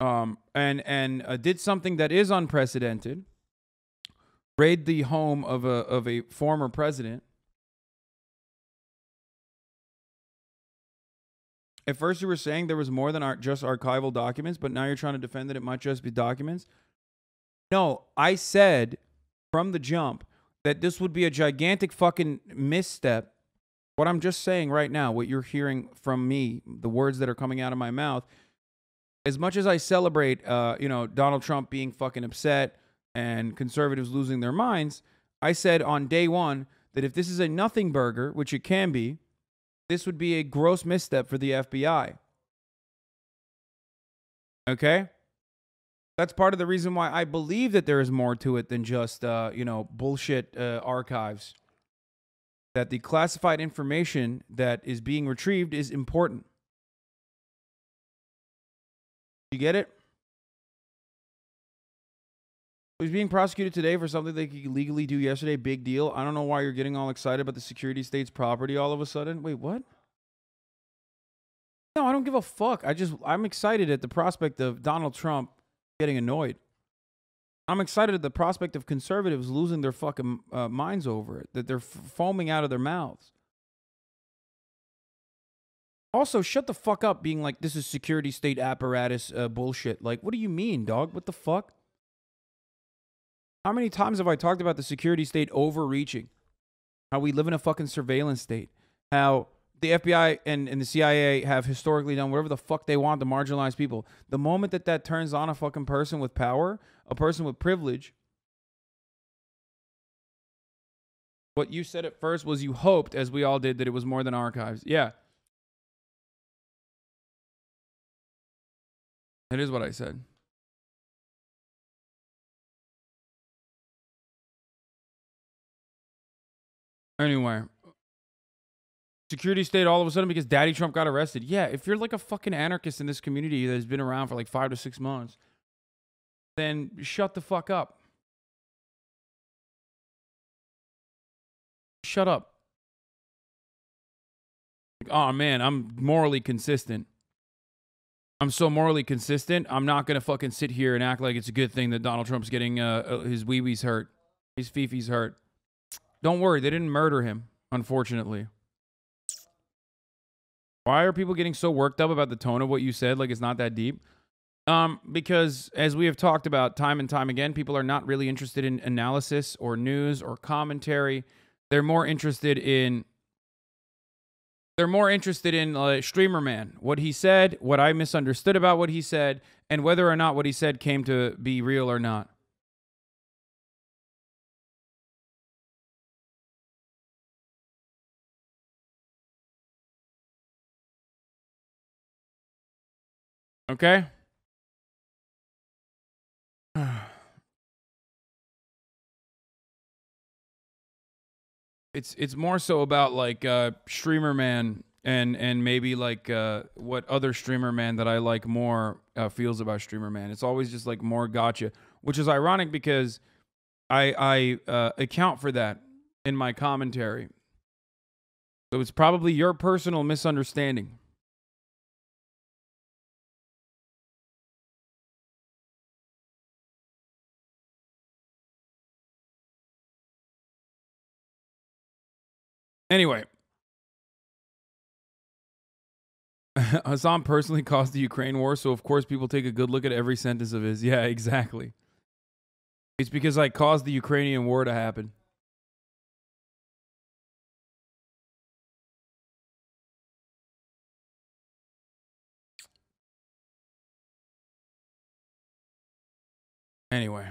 [SPEAKER 1] um, and and uh, did something that is unprecedented. Raid the home of a of a former president. At first, you were saying there was more than ar- just archival documents, but now you're trying to defend that it might just be documents. No, I said from the jump that this would be a gigantic fucking misstep. What I'm just saying right now, what you're hearing from me, the words that are coming out of my mouth, as much as I celebrate, uh, you know, Donald Trump being fucking upset and conservatives losing their minds, I said on day one that if this is a nothing burger, which it can be, this would be a gross misstep for the FBI. Okay? That's part of the reason why I believe that there is more to it than just, uh, you know, bullshit uh, archives. That the classified information that is being retrieved is important. You get it? He's being prosecuted today for something they could legally do yesterday. Big deal. I don't know why you're getting all excited about the security state's property all of a sudden. Wait, what? No, I don't give a fuck. I just I'm excited at the prospect of Donald Trump getting annoyed. I'm excited at the prospect of conservatives losing their fucking uh, minds over it. That they're foaming out of their mouths. Also, shut the fuck up being like this is security state apparatus uh, bullshit. Like, what do you mean, dog? What the fuck? How many times have I talked about the security state overreaching? How we live in a fucking surveillance state. How the FBI and, and the CIA have historically done whatever the fuck they want to marginalize people. The moment that that turns on a fucking person with power, a person with privilege, what you said at first was you hoped, as we all did, that it was more than archives. Yeah. That is what I said. Anyway, security state all of a sudden because Daddy Trump got arrested. Yeah, if you're like a fucking anarchist in this community that has been around for like five to six months, then shut the fuck up. Shut up. Oh man, I'm morally consistent. I'm so morally consistent. I'm not gonna fucking sit here and act like it's a good thing that Donald Trump's getting uh, uh, his wee wees hurt, his fifis hurt. Don't worry, they didn't murder him, unfortunately. Why are people getting so worked up about the tone of what you said? Like it's not that deep. Um, because as we have talked about time and time again, people are not really interested in analysis or news or commentary. They're more interested in they're more interested in uh, streamer man, what he said, what I misunderstood about what he said, and whether or not what he said came to be real or not. Okay? It's it's more so about like uh streamer man and and maybe like uh what other streamer man that I like more uh, feels about streamer man. It's always just like more gotcha, which is ironic because I I uh, account for that in my commentary. So it's probably your personal misunderstanding. Anyway, Hasan personally caused the Ukraine war, so of course people take a good look at every sentence of his. Yeah, exactly. It's because I caused the Ukrainian war to happen. Anyway.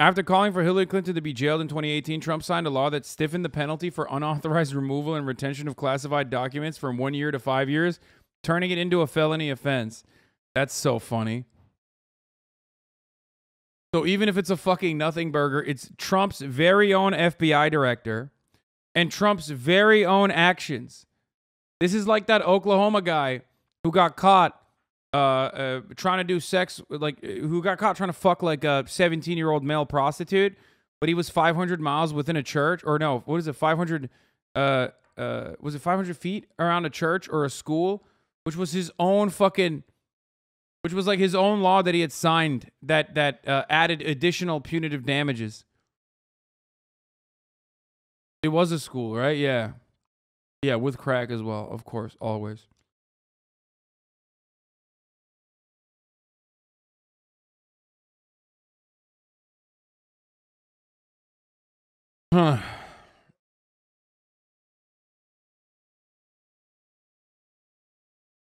[SPEAKER 1] After calling for Hillary Clinton to be jailed in 2018, Trump signed a law that stiffened the penalty for unauthorized removal and retention of classified documents from one year to five years, turning it into a felony offense. That's so funny. So even if it's a fucking nothing burger, it's Trump's very own FBI director and Trump's very own actions. This is like that Oklahoma guy who got caught uh, uh trying to do sex like who got caught trying to fuck like a 17 year old male prostitute but he was 500 miles within a church or no what is it 500 uh uh was it 500 feet around a church or a school which was his own fucking which was like his own law that he had signed that that uh, added additional punitive damages. It was a school right? Yeah. Yeah, with crack as well, of course, always. Huh.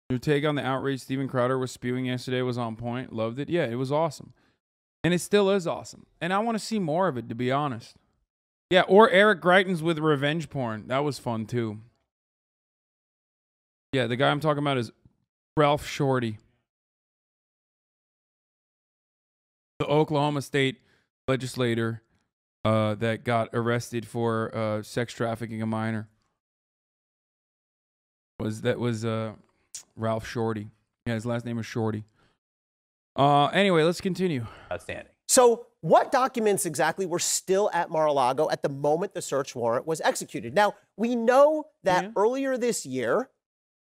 [SPEAKER 1] Your take on the outrage Steven Crowder was spewing yesterday was on point. Loved it. Yeah, it was awesome. And it still is awesome. And I want to see more of it, to be honest. Yeah, or Eric Greitens with revenge porn. That was fun too. Yeah, the guy I'm talking about is Ralph Shortey. The Oklahoma State legislator uh, that got arrested for uh, sex trafficking a minor. Was that was uh, Ralph Shortey? Yeah, his last name is Shortey. Uh, anyway, let's continue.
[SPEAKER 17] Outstanding.
[SPEAKER 18] So, what documents exactly were still at Mar-a-Lago at the moment the search warrant was executed? Now, we know that earlier this year,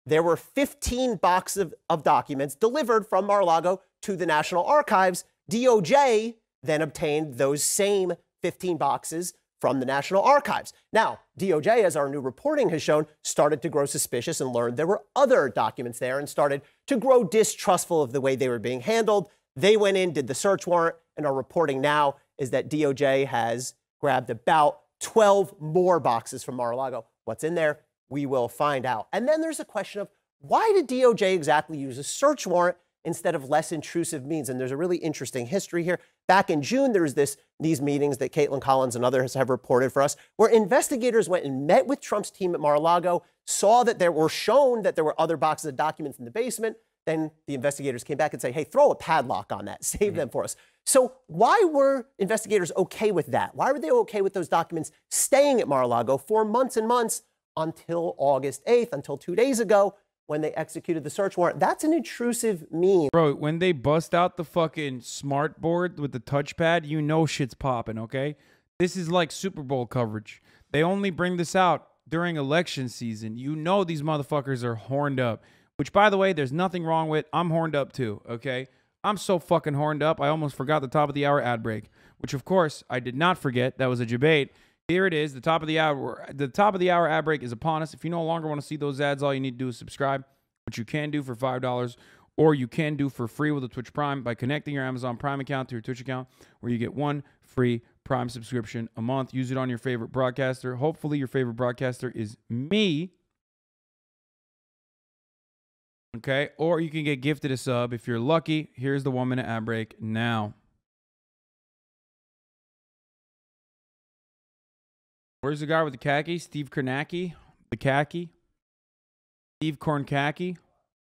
[SPEAKER 18] there were 15 boxes of, of documents delivered from Mar-a-Lago to the National Archives. DOJ then obtained those same 15 boxes from the National Archives. Now, DOJ, as our new reporting has shown, started to grow suspicious and learned there were other documents there and started to grow distrustful of the way they were being handled. They went in, did the search warrant, and our reporting now is that DOJ has grabbed about 12 more boxes from Mar-a-Lago. What's in there? We will find out. And then there's a question of why did DOJ exactly use a search warrant instead of less intrusive means? And there's a really interesting history here. Back in June, there was this these meetings that Kaitlan Collins and others have reported for us, where investigators went and met with Trump's team at Mar-a-Lago, saw that there were shown that there were other boxes of documents in the basement. Then the investigators came back and say, "Hey, throw a padlock on that, save them mm-hmm. for us." So why were investigators okay with that? Why were they okay with those documents staying at Mar-a-Lago for months and months until August 8th, until two days ago when they executed the search warrant? That's an intrusive means.
[SPEAKER 1] Bro, when they bust out the fucking smart board with the touchpad, you know shit's popping, okay? This is like Super Bowl coverage. They only bring this out during election season. You know these motherfuckers are horned up. Which by the way, there's nothing wrong with. I'm horned up too, okay? I'm so fucking horned up. I almost forgot the top of the hour ad break, which of course I did not forget. That was a debate. Here it is. The top of the hour. The top of the hour ad break is upon us. If you no longer want to see those ads, all you need to do is subscribe, which you can do for five dollars, or you can do for free with a Twitch Prime by connecting your Amazon Prime account to your Twitch account, where you get one free Prime subscription a month. Use it on your favorite broadcaster. Hopefully, your favorite broadcaster is me. Okay, or you can get gifted a sub if you're lucky. Here's the one minute ad break now. Where's the guy with the khaki? Steve Kornacki? The khaki? Steve Kornacki?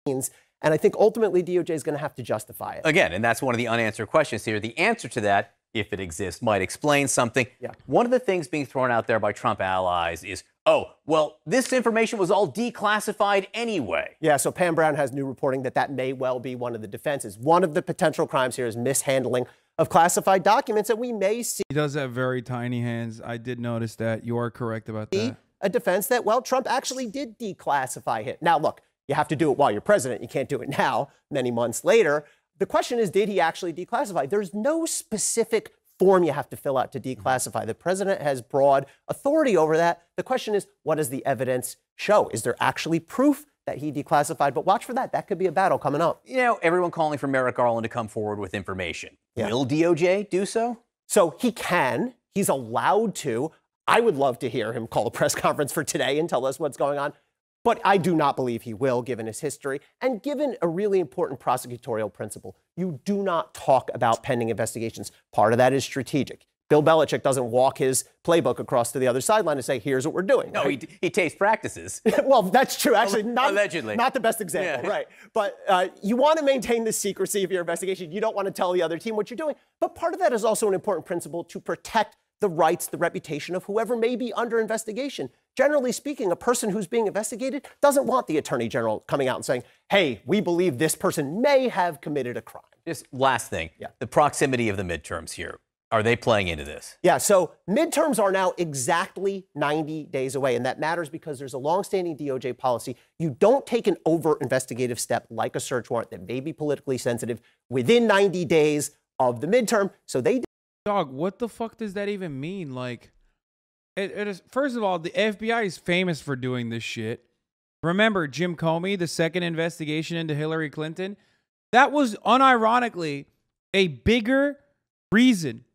[SPEAKER 18] And I think ultimately DOJ is going to have to justify it.
[SPEAKER 17] Again, and that's one of the unanswered questions here. The answer to that, if it exists, might explain something.
[SPEAKER 18] Yeah.
[SPEAKER 17] One of the things being thrown out there by Trump allies is, oh, well, this information was all declassified anyway.
[SPEAKER 18] Yeah, so Pam Brown has new reporting that that may well be one of the defenses. One of the potential crimes here is mishandling of classified documents that we may see
[SPEAKER 1] He does have very tiny hands. I did notice that. You are correct about that.
[SPEAKER 18] a defense that, well, Trump actually did declassify it. Now, look, you have to do it while you're president. You can't do it now, many months later. The question is, did he actually declassify? There's no specific form you have to fill out to declassify. The president has broad authority over that. The question is, what does the evidence show? Is there actually proof that he declassified? But watch for that. That could be a battle coming up.
[SPEAKER 17] You know, everyone calling for Merrick Garland to come forward with information. Will DOJ do so?
[SPEAKER 18] So he can. He's allowed to. I would love to hear him call a press conference for today and tell us what's going on. But I do not believe he will, given his history and given a really important prosecutorial principle. You do not talk about pending investigations. Part of that is strategic. Bill Belichick doesn't walk his playbook across to the other sideline and say, here's what we're doing.
[SPEAKER 17] No,
[SPEAKER 18] right?
[SPEAKER 17] he, he tapes practices.
[SPEAKER 18] well, that's true. Actually, not,
[SPEAKER 17] Allegedly.
[SPEAKER 18] not the best example,
[SPEAKER 17] Yeah.
[SPEAKER 18] right? But uh, you want to maintain the secrecy of your investigation. You don't want to tell the other team what you're doing. But part of that is also an important principle to protect the rights, the reputation of whoever may be under investigation. Generally speaking, a person who's being investigated doesn't want the attorney general coming out and saying, hey, we believe this person may have committed a crime.
[SPEAKER 17] Just last thing. yeah. The proximity of the midterms here. Are they playing into this?
[SPEAKER 18] Yeah, so midterms are now exactly 90 days away, and that matters because there's a longstanding DOJ policy. You don't take an overt investigative step like a search warrant that may be politically sensitive within 90 days of the midterm. So they
[SPEAKER 1] Dog, what the fuck does that even mean? Like, it, it is first of all, the FBI is famous for doing this shit. Remember Jim Comey, the second investigation into Hillary Clinton? That was unironically a bigger reason.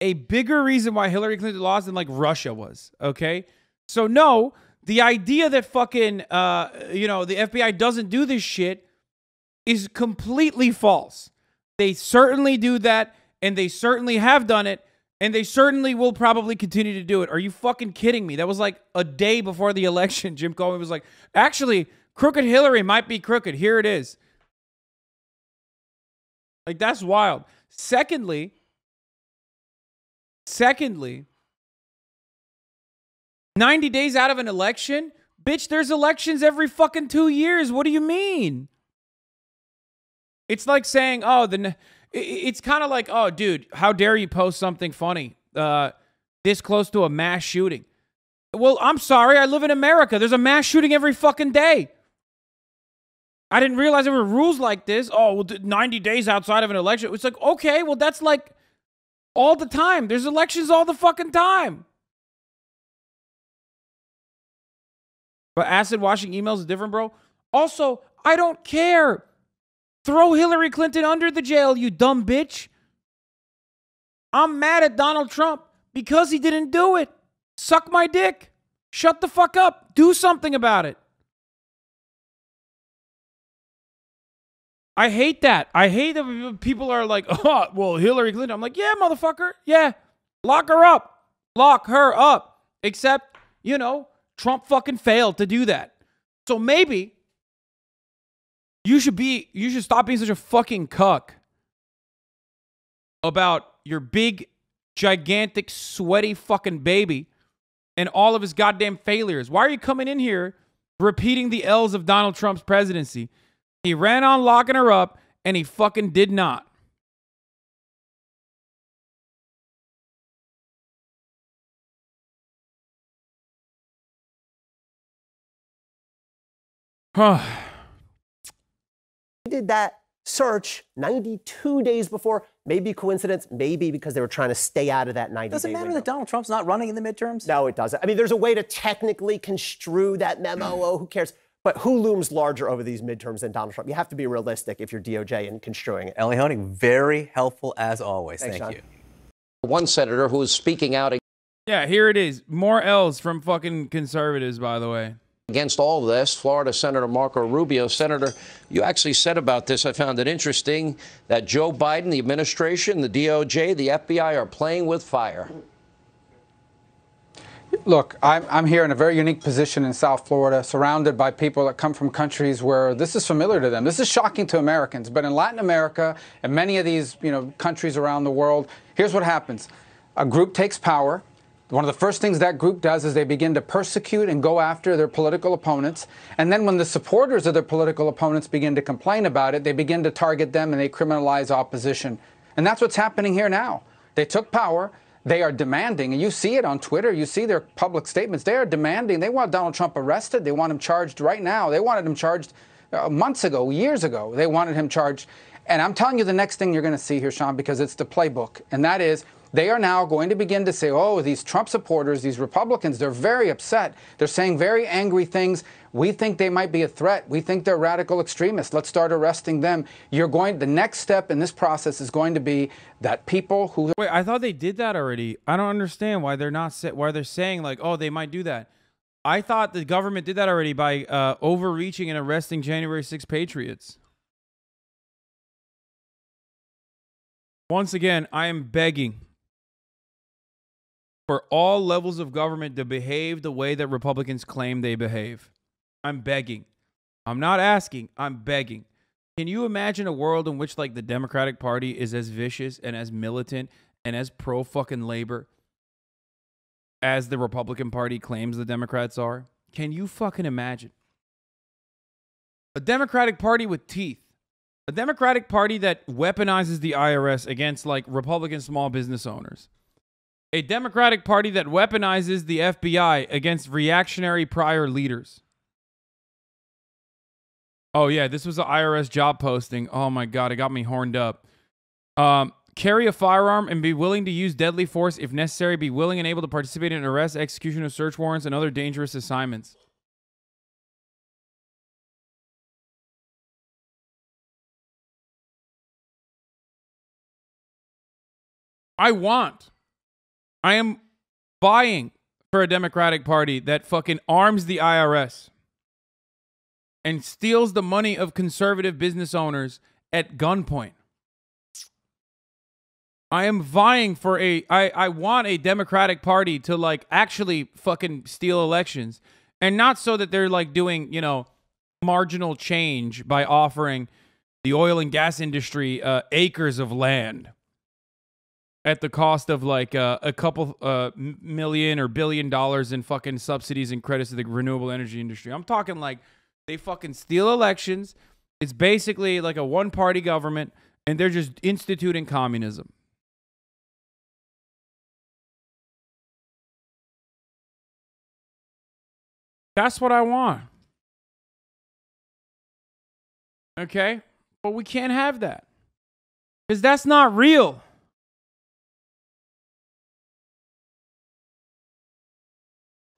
[SPEAKER 1] A bigger reason why Hillary Clinton lost than like Russia was. Okay. So, no, the idea that fucking, uh, you know, the FBI doesn't do this shit is completely false. They certainly do that, and they certainly have done it, and they certainly will probably continue to do it. Are you fucking kidding me? That was like a day before the election. Jim Comey was like, actually, crooked Hillary might be crooked. Here it is. Like, that's wild. Secondly, secondly, 90 days out of an election? Bitch, there's elections every fucking two years. What do you mean? It's like saying, oh, the. It's kind of like, oh, dude, how dare you post something funny uh, this close to a mass shooting? Well, I'm sorry. I live in America. There's a mass shooting every fucking day. I didn't realize there were rules like this. Oh, well, 90 days outside of an election. It's like, okay, well, that's like all the time. There's elections all the fucking time. But acid washing emails is different, bro. Also, I don't care. Throw Hillary Clinton under the jail, you dumb bitch. I'm mad at Donald Trump because he didn't do it. Suck my dick. Shut the fuck up. Do something about it. I hate that. I hate that people are like, oh, well, Hillary Clinton. I'm like, yeah, motherfucker. Yeah. Lock her up. Lock her up. Except, you know, Trump fucking failed to do that. So maybe you should be you should stop being such a fucking cuck about your big gigantic sweaty fucking baby and all of his goddamn failures. Why are you coming in here repeating the L's of Donald Trump's presidency? He ran on locking her up and he fucking did not. Huh.
[SPEAKER 18] did that search 92 days before. Maybe coincidence, maybe because they were trying to stay out of that 90
[SPEAKER 17] Does it
[SPEAKER 18] day
[SPEAKER 17] matter
[SPEAKER 18] window.
[SPEAKER 17] that Donald Trump's not running in the midterms?
[SPEAKER 18] No, it doesn't. I mean, there's a way to technically construe that memo. oh, who cares? But who looms larger over these midterms than Donald Trump? You have to be realistic if you're DOJ and construing it.
[SPEAKER 17] Ellie Honig, very helpful as always.
[SPEAKER 18] Thanks,
[SPEAKER 17] Thank
[SPEAKER 18] John.
[SPEAKER 17] you.
[SPEAKER 19] One senator who is speaking out
[SPEAKER 1] Yeah, here it is. More L's from fucking conservatives, by the way.
[SPEAKER 19] against all this, Florida Senator Marco Rubio. Senator, you actually said about this, I found it interesting, that Joe Biden, the administration, the DOJ, the FBI are playing with fire.
[SPEAKER 20] Look, I'm, I'm here in a very unique position in South Florida, surrounded by people that come from countries where this is familiar to them. This is shocking to Americans, but in Latin America and many of these you know, countries around the world, here's what happens a group takes power. One of the first things that group does is they begin to persecute and go after their political opponents. And then when the supporters of their political opponents begin to complain about it, they begin to target them and they criminalize opposition. And that's what's happening here now. They took power. They are demanding, and you see it on Twitter, you see their public statements. They are demanding, they want Donald Trump arrested. They want him charged right now. They wanted him charged uh, months ago, years ago. They wanted him charged. And I'm telling you the next thing you're going to see here, Sean, because it's the playbook. And that is they are now going to begin to say, oh, these Trump supporters, these Republicans, they're very upset. They're saying very angry things. We think they might be a threat. We think they're radical extremists. Let's start arresting them. You're going, the next step in this process is going to be that people who.
[SPEAKER 1] Wait, I thought they did that already. I don't understand why they're not why they're saying like, oh, they might do that. I thought the government did that already by uh, overreaching and arresting January 6 patriots. Once again, I am begging for all levels of government to behave the way that Republicans claim they behave. I'm begging. I'm not asking, I'm begging. Can you imagine a world in which like the Democratic Party is as vicious and as militant and as pro fucking labor as the Republican Party claims the Democrats are? Can you fucking imagine? A Democratic Party with teeth. A Democratic Party that weaponizes the IRS against like Republican small business owners. A Democratic Party that weaponizes the FBI against reactionary prior leaders. Oh yeah, this was an IRS job posting. Oh my god, it got me horned up. Um, carry a firearm and be willing to use deadly force if necessary, be willing and able to participate in arrests, execution of search warrants, and other dangerous assignments. I want, I am buying for a Democratic Party that fucking arms the IRS and steals the money of conservative business owners at gunpoint. I am vying for a I, I want a Democratic Party to like actually fucking steal elections. And not so that they're like doing, you know, marginal change by offering the oil and gas industry uh, acres of land at the cost of like uh, a couple uh, million or billion dollars in fucking subsidies and credits to the renewable energy industry. I'm talking like they fucking steal elections. It's basically like a one party government and they're just instituting communism. That's what I want. Okay? But we can't have that. Because that's not real.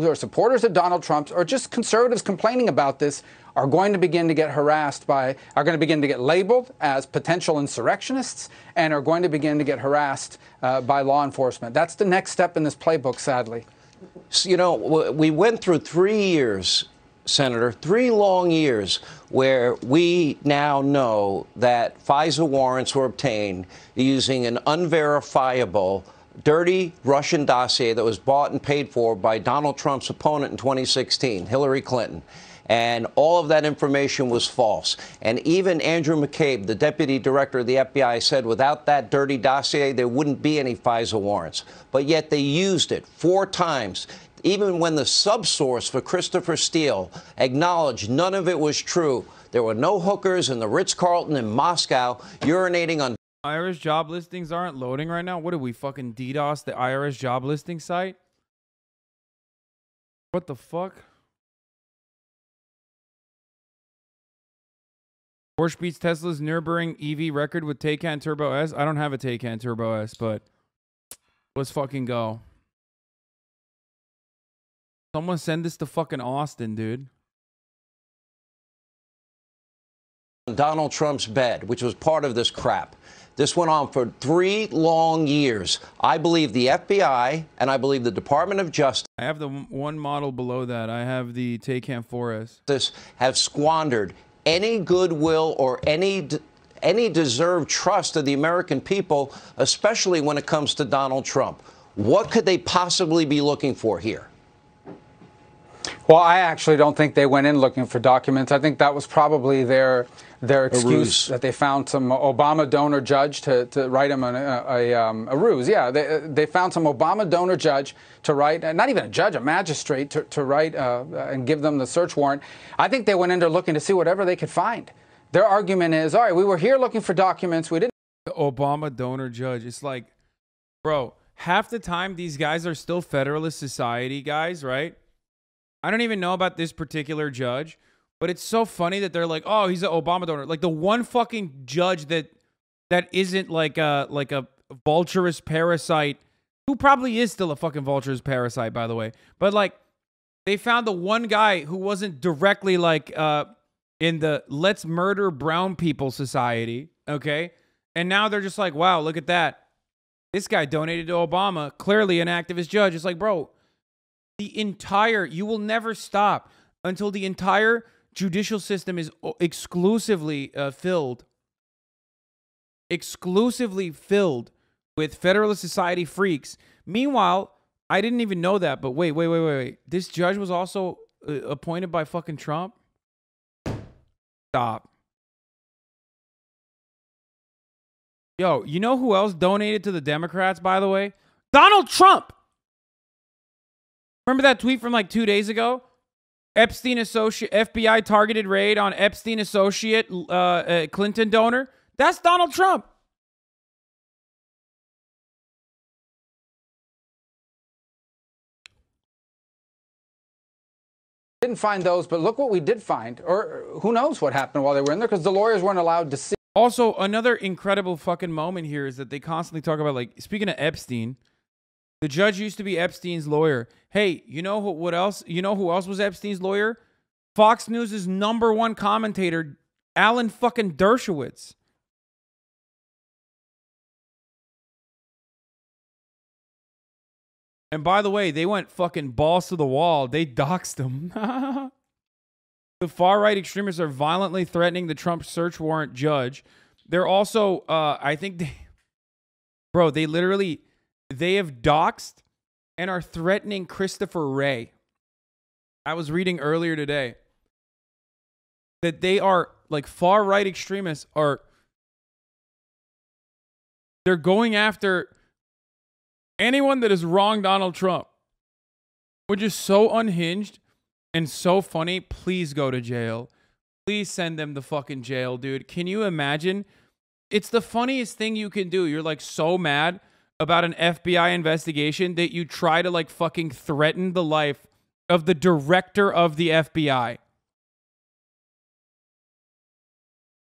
[SPEAKER 20] Who are supporters of Donald Trump or just conservatives complaining about this are going to begin to get harassed by, are going to begin to get labeled as potential insurrectionists and are going to begin to get harassed uh, by law enforcement. That's the next step in this playbook, sadly.
[SPEAKER 19] You know, we went through three years, Senator, three long years where we now know that FISA warrants were obtained using an unverifiable dirty Russian dossier that was bought and paid for by Donald Trump's opponent in 2016, Hillary Clinton. And all of that information was false. And even Andrew McCabe, the deputy director of the FBI, said without that dirty dossier, there wouldn't be any FISA warrants. But yet they used it four times. Even when the subsource for Christopher Steele acknowledged none of it was true, there were no hookers in the Ritz Carlton in Moscow urinating on
[SPEAKER 1] IRS job listings aren't loading right now. What did we fucking DDoS the IRS job listing site? What the fuck? Porsche beats Tesla's Nürburgring EV record with Taycan Turbo S. I don't have a Taycan Turbo S, but let's fucking go. Someone send this to fucking Austin, dude.
[SPEAKER 19] Donald Trump's bed, which was part of this crap. This went on for three long years. I believe the FBI and I believe the Department of Justice.
[SPEAKER 1] I have the one model below that. I have the Taycan 4S.
[SPEAKER 19] This have squandered any goodwill or any any deserved trust of the American people, especially when it comes to Donald Trump. What could they possibly be looking for here?
[SPEAKER 20] Well, I actually don't think they went in looking for documents. I think that was probably their their excuse that they found some Obama donor judge to, to write him a, a, um, a, ruse. Yeah, they, they found some Obama donor judge to write, not even a judge, a magistrate to, to write uh, and give them the search warrant. I think they went in there looking to see whatever they could find. Their argument is, all right, we were here looking for documents. We didn't.
[SPEAKER 1] The Obama donor judge. It's like, bro, half the time these guys are still Federalist Society guys, right? I don't even know about this particular judge, but it's so funny that they're like, "Oh, he's an Obama donor." Like the one fucking judge that that isn't like a like a vulturous parasite, who probably is still a fucking vulturous parasite, by the way. But like, they found the one guy who wasn't directly like uh in the let's murder brown people society, okay? And now they're just like, "Wow, look at that." This guy donated to Obama, clearly an activist judge. It's like, bro, the entire you will never stop until the entire judicial system is exclusively uh, filled exclusively filled with Federalist Society freaks. Meanwhile, I didn't even know that, but wait, wait, wait, wait, wait. This judge was also uh, appointed by fucking Trump? Stop. Yo, you know who else donated to the Democrats, by the way? Donald Trump. Remember that tweet from like two days ago? Epstein associate FBI targeted raid on Epstein associate uh, uh, Clinton donor. That's Donald Trump.
[SPEAKER 20] Didn't find those, but look what we did find, or who knows what happened while they were in there because the lawyers weren't allowed to see.
[SPEAKER 1] Also, another incredible fucking moment here is that they constantly talk about like speaking of Epstein, the judge used to be Epstein's lawyer. Hey, you know who, what else? You know who else was Epstein's lawyer? Fox News' number one commentator, Alan fucking Dershowitz. And by the way, they went fucking balls to the wall. They doxed him. the far right extremists are violently threatening the Trump search warrant judge. They're also, uh, I think, they, bro, they literally, they have doxxed and are threatening Christopher Wray. I was reading earlier today that they are like far right extremists are they're going after anyone that has wronged Donald Trump, which is so unhinged and so funny. Please go to jail. Please send them to fucking jail, dude. Can you imagine? It's the funniest thing you can do. You're like so mad about an FBI investigation that you try to like fucking threaten the life of the director of the FBI.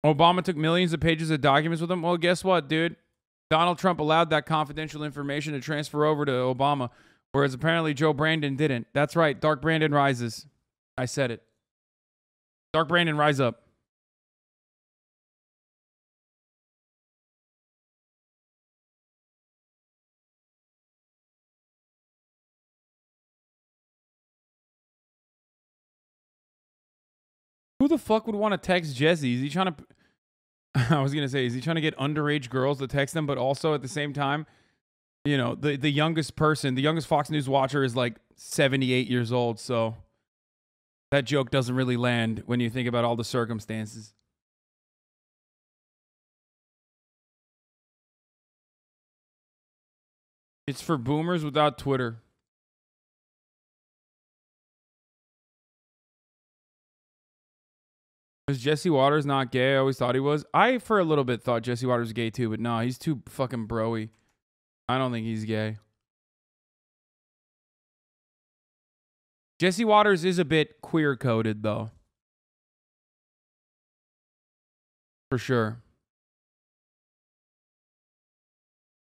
[SPEAKER 1] Obama took millions of pages of documents with him. Well, guess what, dude? Donald Trump allowed that confidential information to transfer over to Obama, whereas apparently Joe Brandon didn't. That's right. Dark Brandon rises. I said it. Dark Brandon, rise up. The fuck would want to text Jesse? Is he trying to? I was gonna say, is he trying to get underage girls to text him, but also at the same time, you know, the the youngest person, the youngest Fox News watcher is like 78 years old, so that joke doesn't really land when you think about all the circumstances. It's for boomers without Twitter. Was Jesse Watters not gay? I always thought he was. I, for a little bit, thought Jesse Watters was gay too, but no, he's too fucking broy. I don't think he's gay. Jesse Watters is a bit queer coded, though. For sure.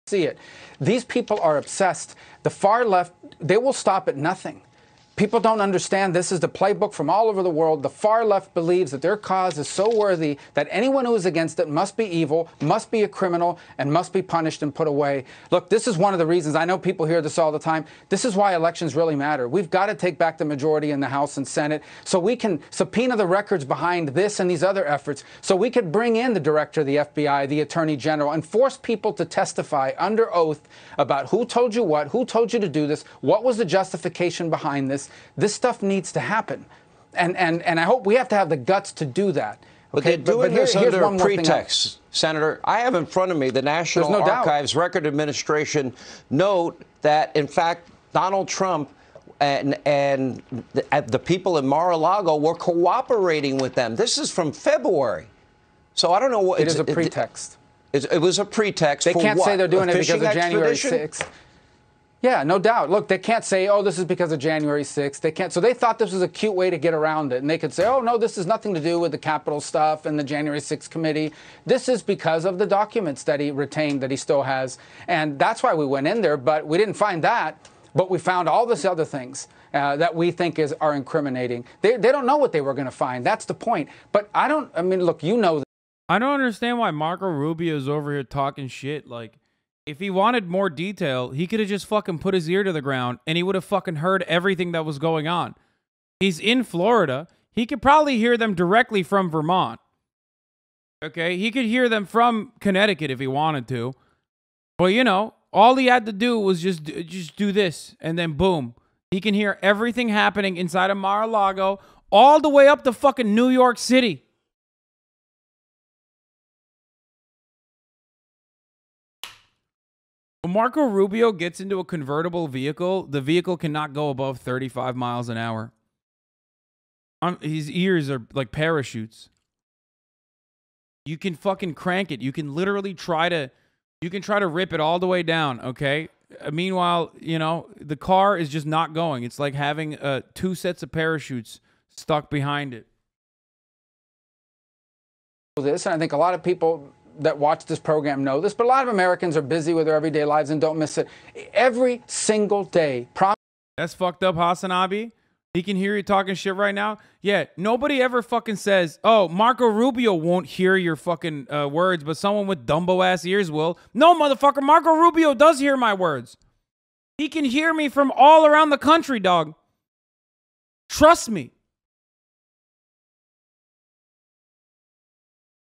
[SPEAKER 20] See it. These people are obsessed. The far left, they will stop at nothing. People don't understand this is the playbook from all over the world. The far left believes that their cause is so worthy that anyone who is against it must be evil, must be a criminal, and must be punished and put away. Look, this is one of the reasons I know people hear this all the time. This is why elections really matter. We've got to take back the majority in the House and Senate so we can subpoena the records behind this and these other efforts so we could bring in the director of the FBI, the attorney general, and force people to testify under oath about who told you what, who told you to do this, what was the justification behind this. This stuff needs to happen. And, and, and I hope we have to have the guts to do that.
[SPEAKER 19] But they're doing
[SPEAKER 20] here-
[SPEAKER 19] this
[SPEAKER 20] here's
[SPEAKER 19] under
[SPEAKER 20] one
[SPEAKER 19] a
[SPEAKER 20] more thing else.
[SPEAKER 19] pretext, Senator. I have in front of me the National
[SPEAKER 20] no doubt.
[SPEAKER 19] Archives Record Administration note that, in fact, Donald Trump and and the, the people in Mar-a-Lago were cooperating with them. This is from February, so I don't know what
[SPEAKER 20] It is a pretext.
[SPEAKER 19] It, it was a pretext.
[SPEAKER 20] They can't
[SPEAKER 19] what?
[SPEAKER 20] say they're doing it because of January
[SPEAKER 19] expedition?
[SPEAKER 20] 6th. Yeah, no doubt. Look, they can't say, oh, this is because of January 6th. They can't. So they thought this was a cute way to get around it. And they could say, oh, no, this has nothing to do with the Capitol stuff and the January 6th committee. This is because of the documents that he retained that he still has. And that's why we went in there. But we didn't find that. But we found all this other things. Uh, that we think is are incriminating. They, they don't know what they were going to find. That's the point. But I don't. I mean, look, you know.
[SPEAKER 1] I don't understand why Marco Rubio is over here talking shit. Like, if he wanted more detail, he could have just fucking put his ear to the ground and he would have fucking heard everything that was going on. He's in Florida. He could probably hear them directly from Vermont. Okay, he could hear them from Connecticut if he wanted to. But you know, all he had to do was just just do this and then boom. He can hear everything happening inside of Mar-a-Lago all the way up to fucking New York City. When Marco Rubio gets into a convertible vehicle, the vehicle cannot go above 35 miles an hour. Um, his ears are like parachutes. You can fucking crank it. You can literally try to you can try to rip it all the way down, okay? Uh, meanwhile, you know, the car is just not going. It's like having uh, two sets of parachutes stuck behind it.
[SPEAKER 20] this, and I think a lot of people that watch this program know this, but a lot of Americans are busy with their everyday lives and don't miss it. Every single day, prom-
[SPEAKER 1] That's fucked up, Hasanabi. He can hear you talking shit right now. Yeah, nobody ever fucking says, "Oh, Marco Rubio won't hear your fucking uh, words, but someone with Dumbo ass ears will." No, motherfucker, Marco Rubio does hear my words. He can hear me from all around the country, dog. Trust me.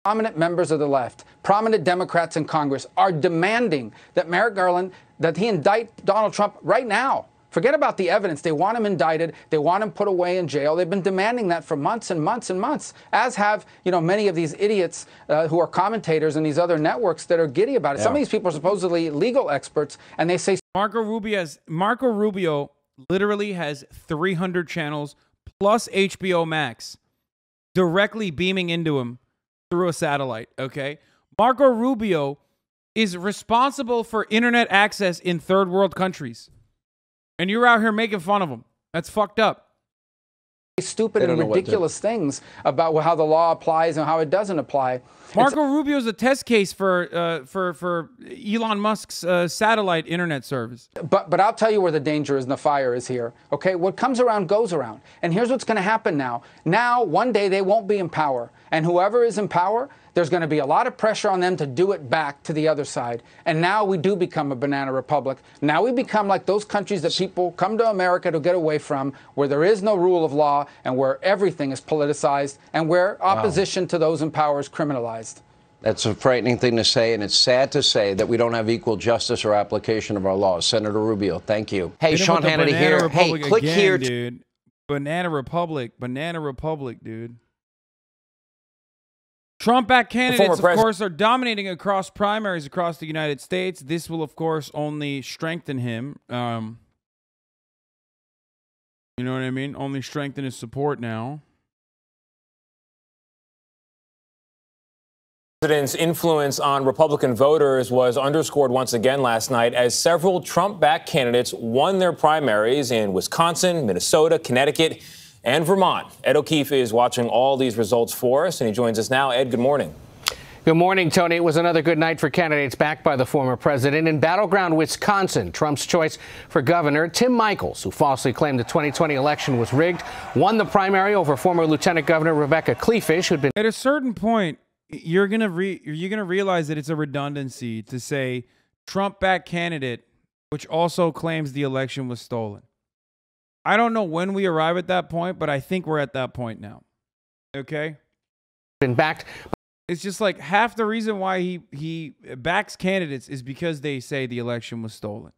[SPEAKER 20] prominent members of the left, prominent Democrats in Congress are demanding that Merrick Garland that he indict Donald Trump right now. Forget about the evidence. They want him indicted. They want him put away in jail. They've been demanding that for months and months and months, as have you know many of these idiots uh, who are commentators in these other networks that are giddy about it.
[SPEAKER 1] Yeah.
[SPEAKER 20] Some of these people are supposedly legal experts, and they say
[SPEAKER 1] Marco Rubio has, Marco Rubio literally has 300 channels plus HBO Max directly beaming into him through a satellite, okay? Marco Rubio is responsible for internet access in third world countries. And you're out here making fun of him. That's fucked up.
[SPEAKER 20] stupid and
[SPEAKER 1] don't know what to-
[SPEAKER 20] ridiculous things about how the law applies and how it doesn't apply.
[SPEAKER 1] Marco Rubio is a test case for uh, for for Elon Musk's uh, satellite internet service.
[SPEAKER 20] But but I'll tell you where the danger is and the fire is here. Okay, what comes around goes around. And here's what's going to happen now. Now, one day they won't be in power, and whoever is in power, there's going to be a lot of pressure on them to do it back to the other side. And now we do become a banana republic. Now we become like those countries that people come to America to get away from, where there is no rule of law and where everything is politicized and where opposition to those in power is criminalized.
[SPEAKER 19] That's a frightening thing to say, and it's sad to say that we don't have equal justice or application of our laws. Senator Rubio, thank you. Hey, Sean Hannity
[SPEAKER 1] Banana
[SPEAKER 19] here. Hey, click
[SPEAKER 1] again,
[SPEAKER 19] here. to-
[SPEAKER 1] dude. Banana Republic, Banana Republic, dude. Trump-backed candidates, of course, are dominating across primaries across the United States. This will, of course, only strengthen him. Um, you know what I mean? Only strengthen his support now.
[SPEAKER 21] president's influence on Republican voters was underscored once again last night as several Trump backed candidates won their primaries in Wisconsin, Minnesota, Connecticut, and Vermont. Ed O'Keefe is watching all these results for us, and he joins us now. Ed, good morning.
[SPEAKER 22] Good morning, Tony. It was another good night for candidates backed by the former president. In battleground Wisconsin, Trump's choice for governor, Tim Michels, who falsely claimed the 2020 election was rigged, won the primary over former Lieutenant Governor Rebecca Kleefisch, who'd been
[SPEAKER 1] At a certain point, you're gonna re- you're gonna realize that it's a redundancy to say Trump-backed candidate, which also claims the election was stolen. I don't know when we arrive at that point, but I think we're at that point now. Okay.
[SPEAKER 22] been backed.
[SPEAKER 1] It's just like half the reason why he he backs candidates is because they say the election was stolen.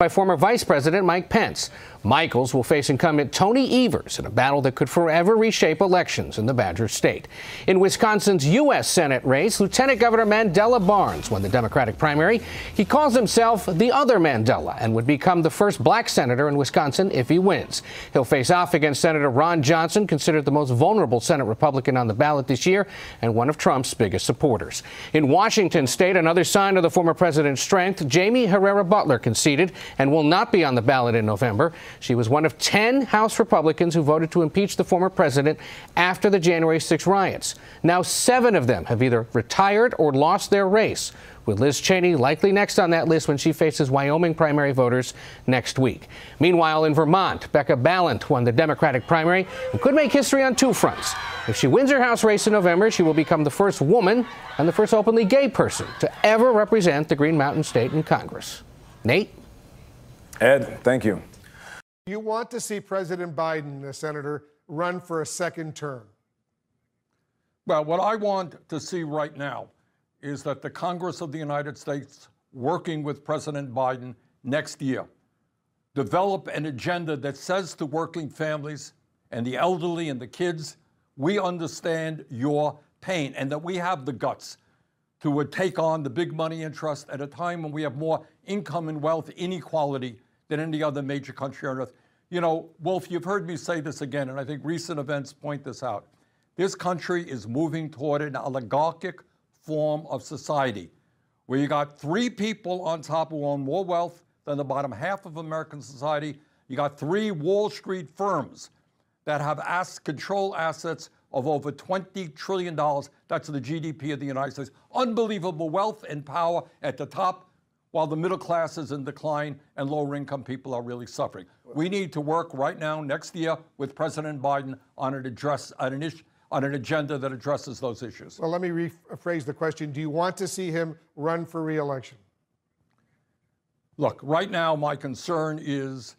[SPEAKER 22] by former Vice President Mike Pence. Michels will face incumbent Tony Evers in a battle that could forever reshape elections in the Badger State. In Wisconsin's U.S. Senate race, Lieutenant Governor Mandela Barnes won the Democratic primary. He calls himself the other Mandela and would become the first black senator in Wisconsin if he wins. He'll face off against Senator Ron Johnson, considered the most vulnerable Senate Republican on the ballot this year and one of Trump's biggest supporters. In Washington state, another sign of the former president's strength, Jaime Herrera Beutler conceded and will not be on the ballot in November. She was one of 10 House Republicans who voted to impeach the former president after the January 6 riots. Now, seven of them have either retired or lost their race, with Liz Cheney likely next on that list when she faces Wyoming primary voters next week. Meanwhile, in Vermont, Becca Balint won the Democratic primary and could make history on two fronts. If she wins her House race in November, she will become the first woman and the first openly gay person to ever represent the Green Mountain State in Congress. Nate?
[SPEAKER 23] Ed, thank you.
[SPEAKER 24] You want to see President Biden, the senator, run for a second term?
[SPEAKER 25] Well, what I want to see right now is that the Congress of the United States, working with President Biden next year, develop an agenda that says to working families and the elderly and the kids, we understand your pain and that we have the guts to uh, take on the big money interest at a time when we have more income and wealth inequality than any other major country on earth. You know, Wolf, you've heard me say this again, and I think recent events point this out. This country is moving toward an oligarchic form of society where you got three people on top who own more wealth than the bottom half of American society. You got three Wall Street firms that have ass- control assets of over $20 trillion. That's the GDP of the United States. Unbelievable wealth and power at the top, while the middle class is in decline and lower income people are really suffering. We need to work right now, next year, with President Biden on an address, on an, issue, on an agenda that addresses those issues.
[SPEAKER 24] Well, let me rephrase the question. Do you want to see him run for reelection?
[SPEAKER 25] Look, right now, my concern is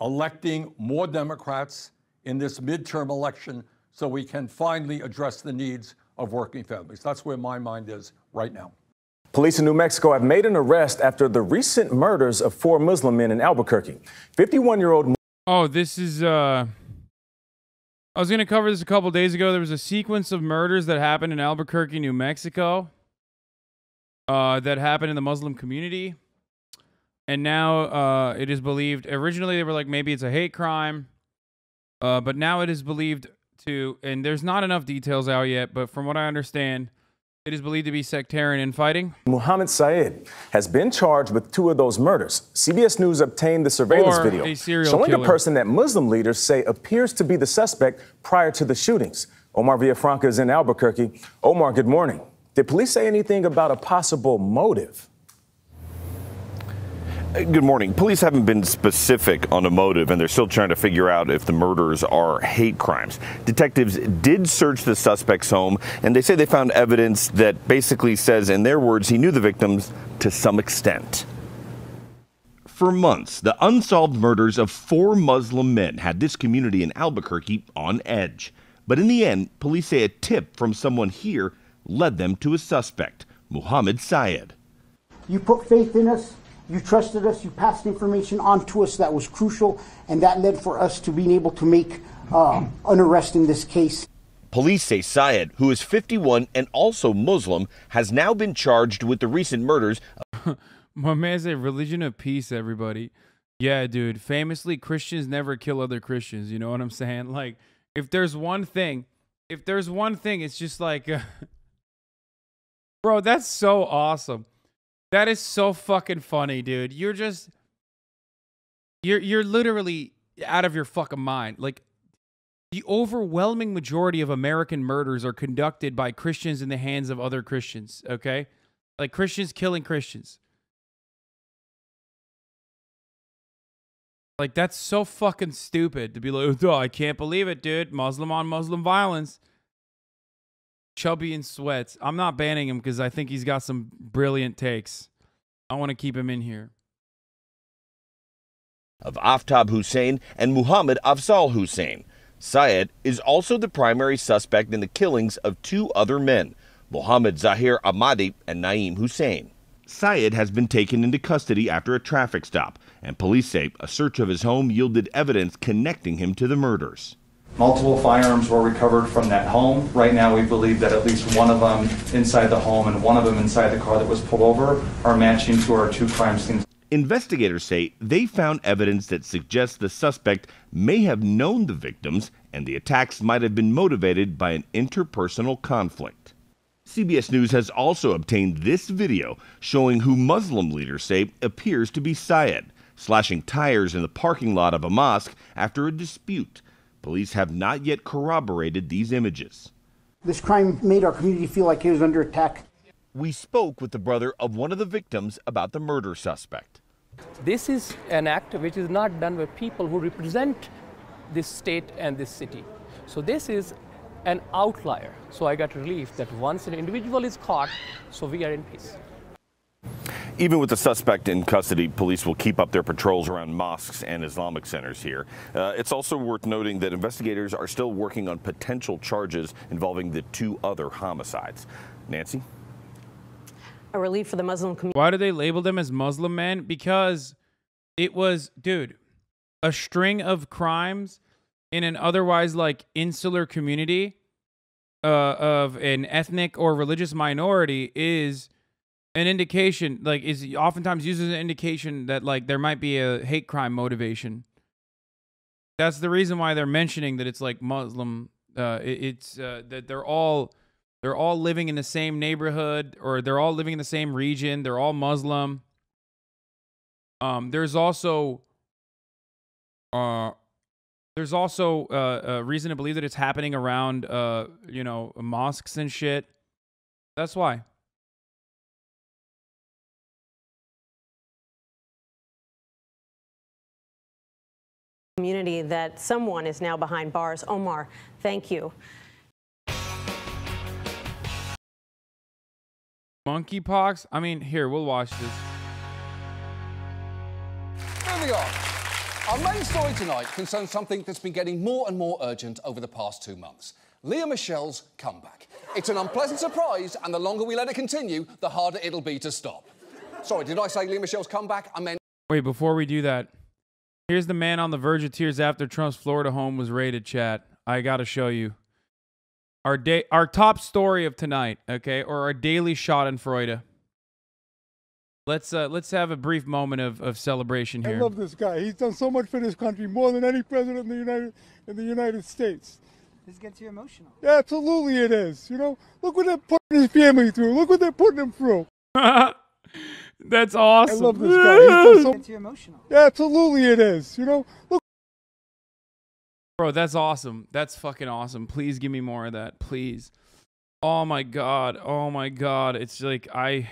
[SPEAKER 25] electing more Democrats in this midterm election so we can finally address the needs of working families. That's where my mind is right now.
[SPEAKER 23] Police in New Mexico have made an arrest after the recent murders of four Muslim men in Albuquerque. 51 year old.
[SPEAKER 1] Oh, this is uh I was going to cover this a couple days ago. There was a sequence of murders that happened in Albuquerque, New Mexico. Uh that happened in the Muslim community. And now uh it is believed originally they were like maybe it's a hate crime. Uh but now it is believed to and there's not enough details out yet, but from what I understand, it is believed to be sectarian infighting.
[SPEAKER 23] Muhammad Syed has been charged with two of those murders. CBS News obtained the surveillance
[SPEAKER 1] Or
[SPEAKER 23] video
[SPEAKER 1] a
[SPEAKER 23] showing
[SPEAKER 1] killer.
[SPEAKER 23] a person that Muslim leaders say appears to be the suspect prior to the shootings. Omar Villafranca is in Albuquerque. Omar, good morning. Did police say anything about a possible motive?
[SPEAKER 26] Good morning. Police haven't been specific on a motive, and they're still trying to figure out if the murders are hate crimes. Detectives did search the suspect's home, and they say they found evidence that basically says, in their words, he knew the victims to some extent.
[SPEAKER 27] For months, the unsolved murders of four Muslim men had this community in Albuquerque on edge. But in the end, police say a tip from someone here led them to a suspect, Muhammad Syed.
[SPEAKER 28] You put faith in us. You trusted us. You passed information on to us that was crucial, and that led for us to being able to make uh, an arrest in this case.
[SPEAKER 27] Police say Syed, who is 51 and also Muslim, has now been charged with the recent murders.
[SPEAKER 1] My man said religion of peace, everybody. Yeah, dude. Famously, Christians never kill other Christians. You know what I'm saying? Like, if there's one thing, if there's one thing, it's just like, uh, bro, that's so awesome. That is so fucking funny, dude. You're just, you're you're literally out of your fucking mind. Like, the overwhelming majority of American murders are conducted by Christians in the hands of other Christians. Okay, like Christians killing Christians. Like that's so fucking stupid to be like, oh, I can't believe it, dude. Muslim on Muslim violence. Chubby in sweats. I'm not banning him because I think he's got some brilliant takes. I want to keep him in here.
[SPEAKER 27] of Aftab Hussein and Muhammad Afzal Hussein. Syed is also the primary suspect in the killings of two other men, Muhammad Zahir Ahmadi and Naeem Hussein. Syed has been taken into custody after a traffic stop, and police say a search of his home yielded evidence connecting him to the murders.
[SPEAKER 29] Multiple firearms were recovered from that home. Right now, we believe that at least one of them inside the home and one of them inside the car that was pulled over are matching to our two crime scenes.
[SPEAKER 27] Investigators say they found evidence that suggests the suspect may have known the victims and the attacks might have been motivated by an interpersonal conflict. CBS News has also obtained this video showing who Muslim leaders say appears to be Syed, slashing tires in the parking lot of a mosque after a dispute. Police have not yet corroborated these images.
[SPEAKER 28] This crime made our community feel like it was under attack.
[SPEAKER 27] We spoke with the brother of one of the victims about the murder suspect.
[SPEAKER 30] This is an act which is not done by people who represent this state and this city. So this is an outlier. So I got relief that once an individual is caught, so we are in peace.
[SPEAKER 26] Even with the suspect in custody, police will keep up their patrols around mosques and Islamic centers here. Uh, it's also worth noting that investigators are still working on potential charges involving the two other homicides. Nancy?
[SPEAKER 31] A relief for the Muslim community.
[SPEAKER 1] Why do they label them as Muslim men? Because it was, dude, a string of crimes in an otherwise like insular community uh, of an ethnic or religious minority is an indication, like, is oftentimes used as an indication that like there might be a hate crime motivation. That's the reason why they're mentioning that it's like Muslim. Uh, it- it's uh, that they're all they're all living in the same neighborhood or they're all living in the same region. They're all Muslim. Um, there's also uh, There's also uh, a reason to believe that it's happening around, uh, you know, mosques and shit. That's why.
[SPEAKER 28] Community that someone is now behind bars. Omar, thank you.
[SPEAKER 1] Monkeypox? I mean, here, we'll watch this.
[SPEAKER 32] Moving on. Our main story tonight concerns something that's been getting more and more urgent over the past two months. Lea Michele's comeback. It's an unpleasant surprise, and the longer we let it continue, the harder it'll be to stop. Sorry, did I say Lea Michele's comeback? I meant.
[SPEAKER 1] Wait, before we do that, here's the man on the verge of tears after Trump's Florida home was raided, chat. I got to show you. Our day our top story of tonight, okay? Or our daily Schadenfreude. Let's uh let's have a brief moment of, of celebration here.
[SPEAKER 21] I love this guy. He's done so much for this country, more than any president in the United in the United States.
[SPEAKER 33] This gets you emotional.
[SPEAKER 21] Yeah, Absolutely, it is. You know, look what they're putting his family through. Look what they're putting him through.
[SPEAKER 1] That's awesome.
[SPEAKER 21] I love this guy. He's so,
[SPEAKER 33] Gets you emotional.
[SPEAKER 21] Absolutely, it is. You know, look.
[SPEAKER 1] Bro, that's awesome. That's fucking awesome. Please give me more of that, please. Oh my god. Oh my god. It's like I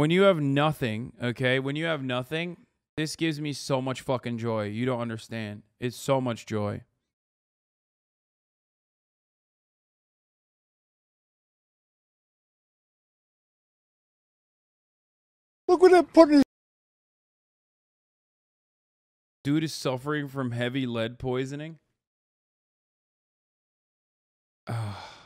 [SPEAKER 1] When you have nothing, okay? When you have nothing, this gives me so much fucking joy. You don't understand. It's so much joy.
[SPEAKER 21] Look what they're putting his
[SPEAKER 1] Dude is suffering from heavy lead poisoning. Ah.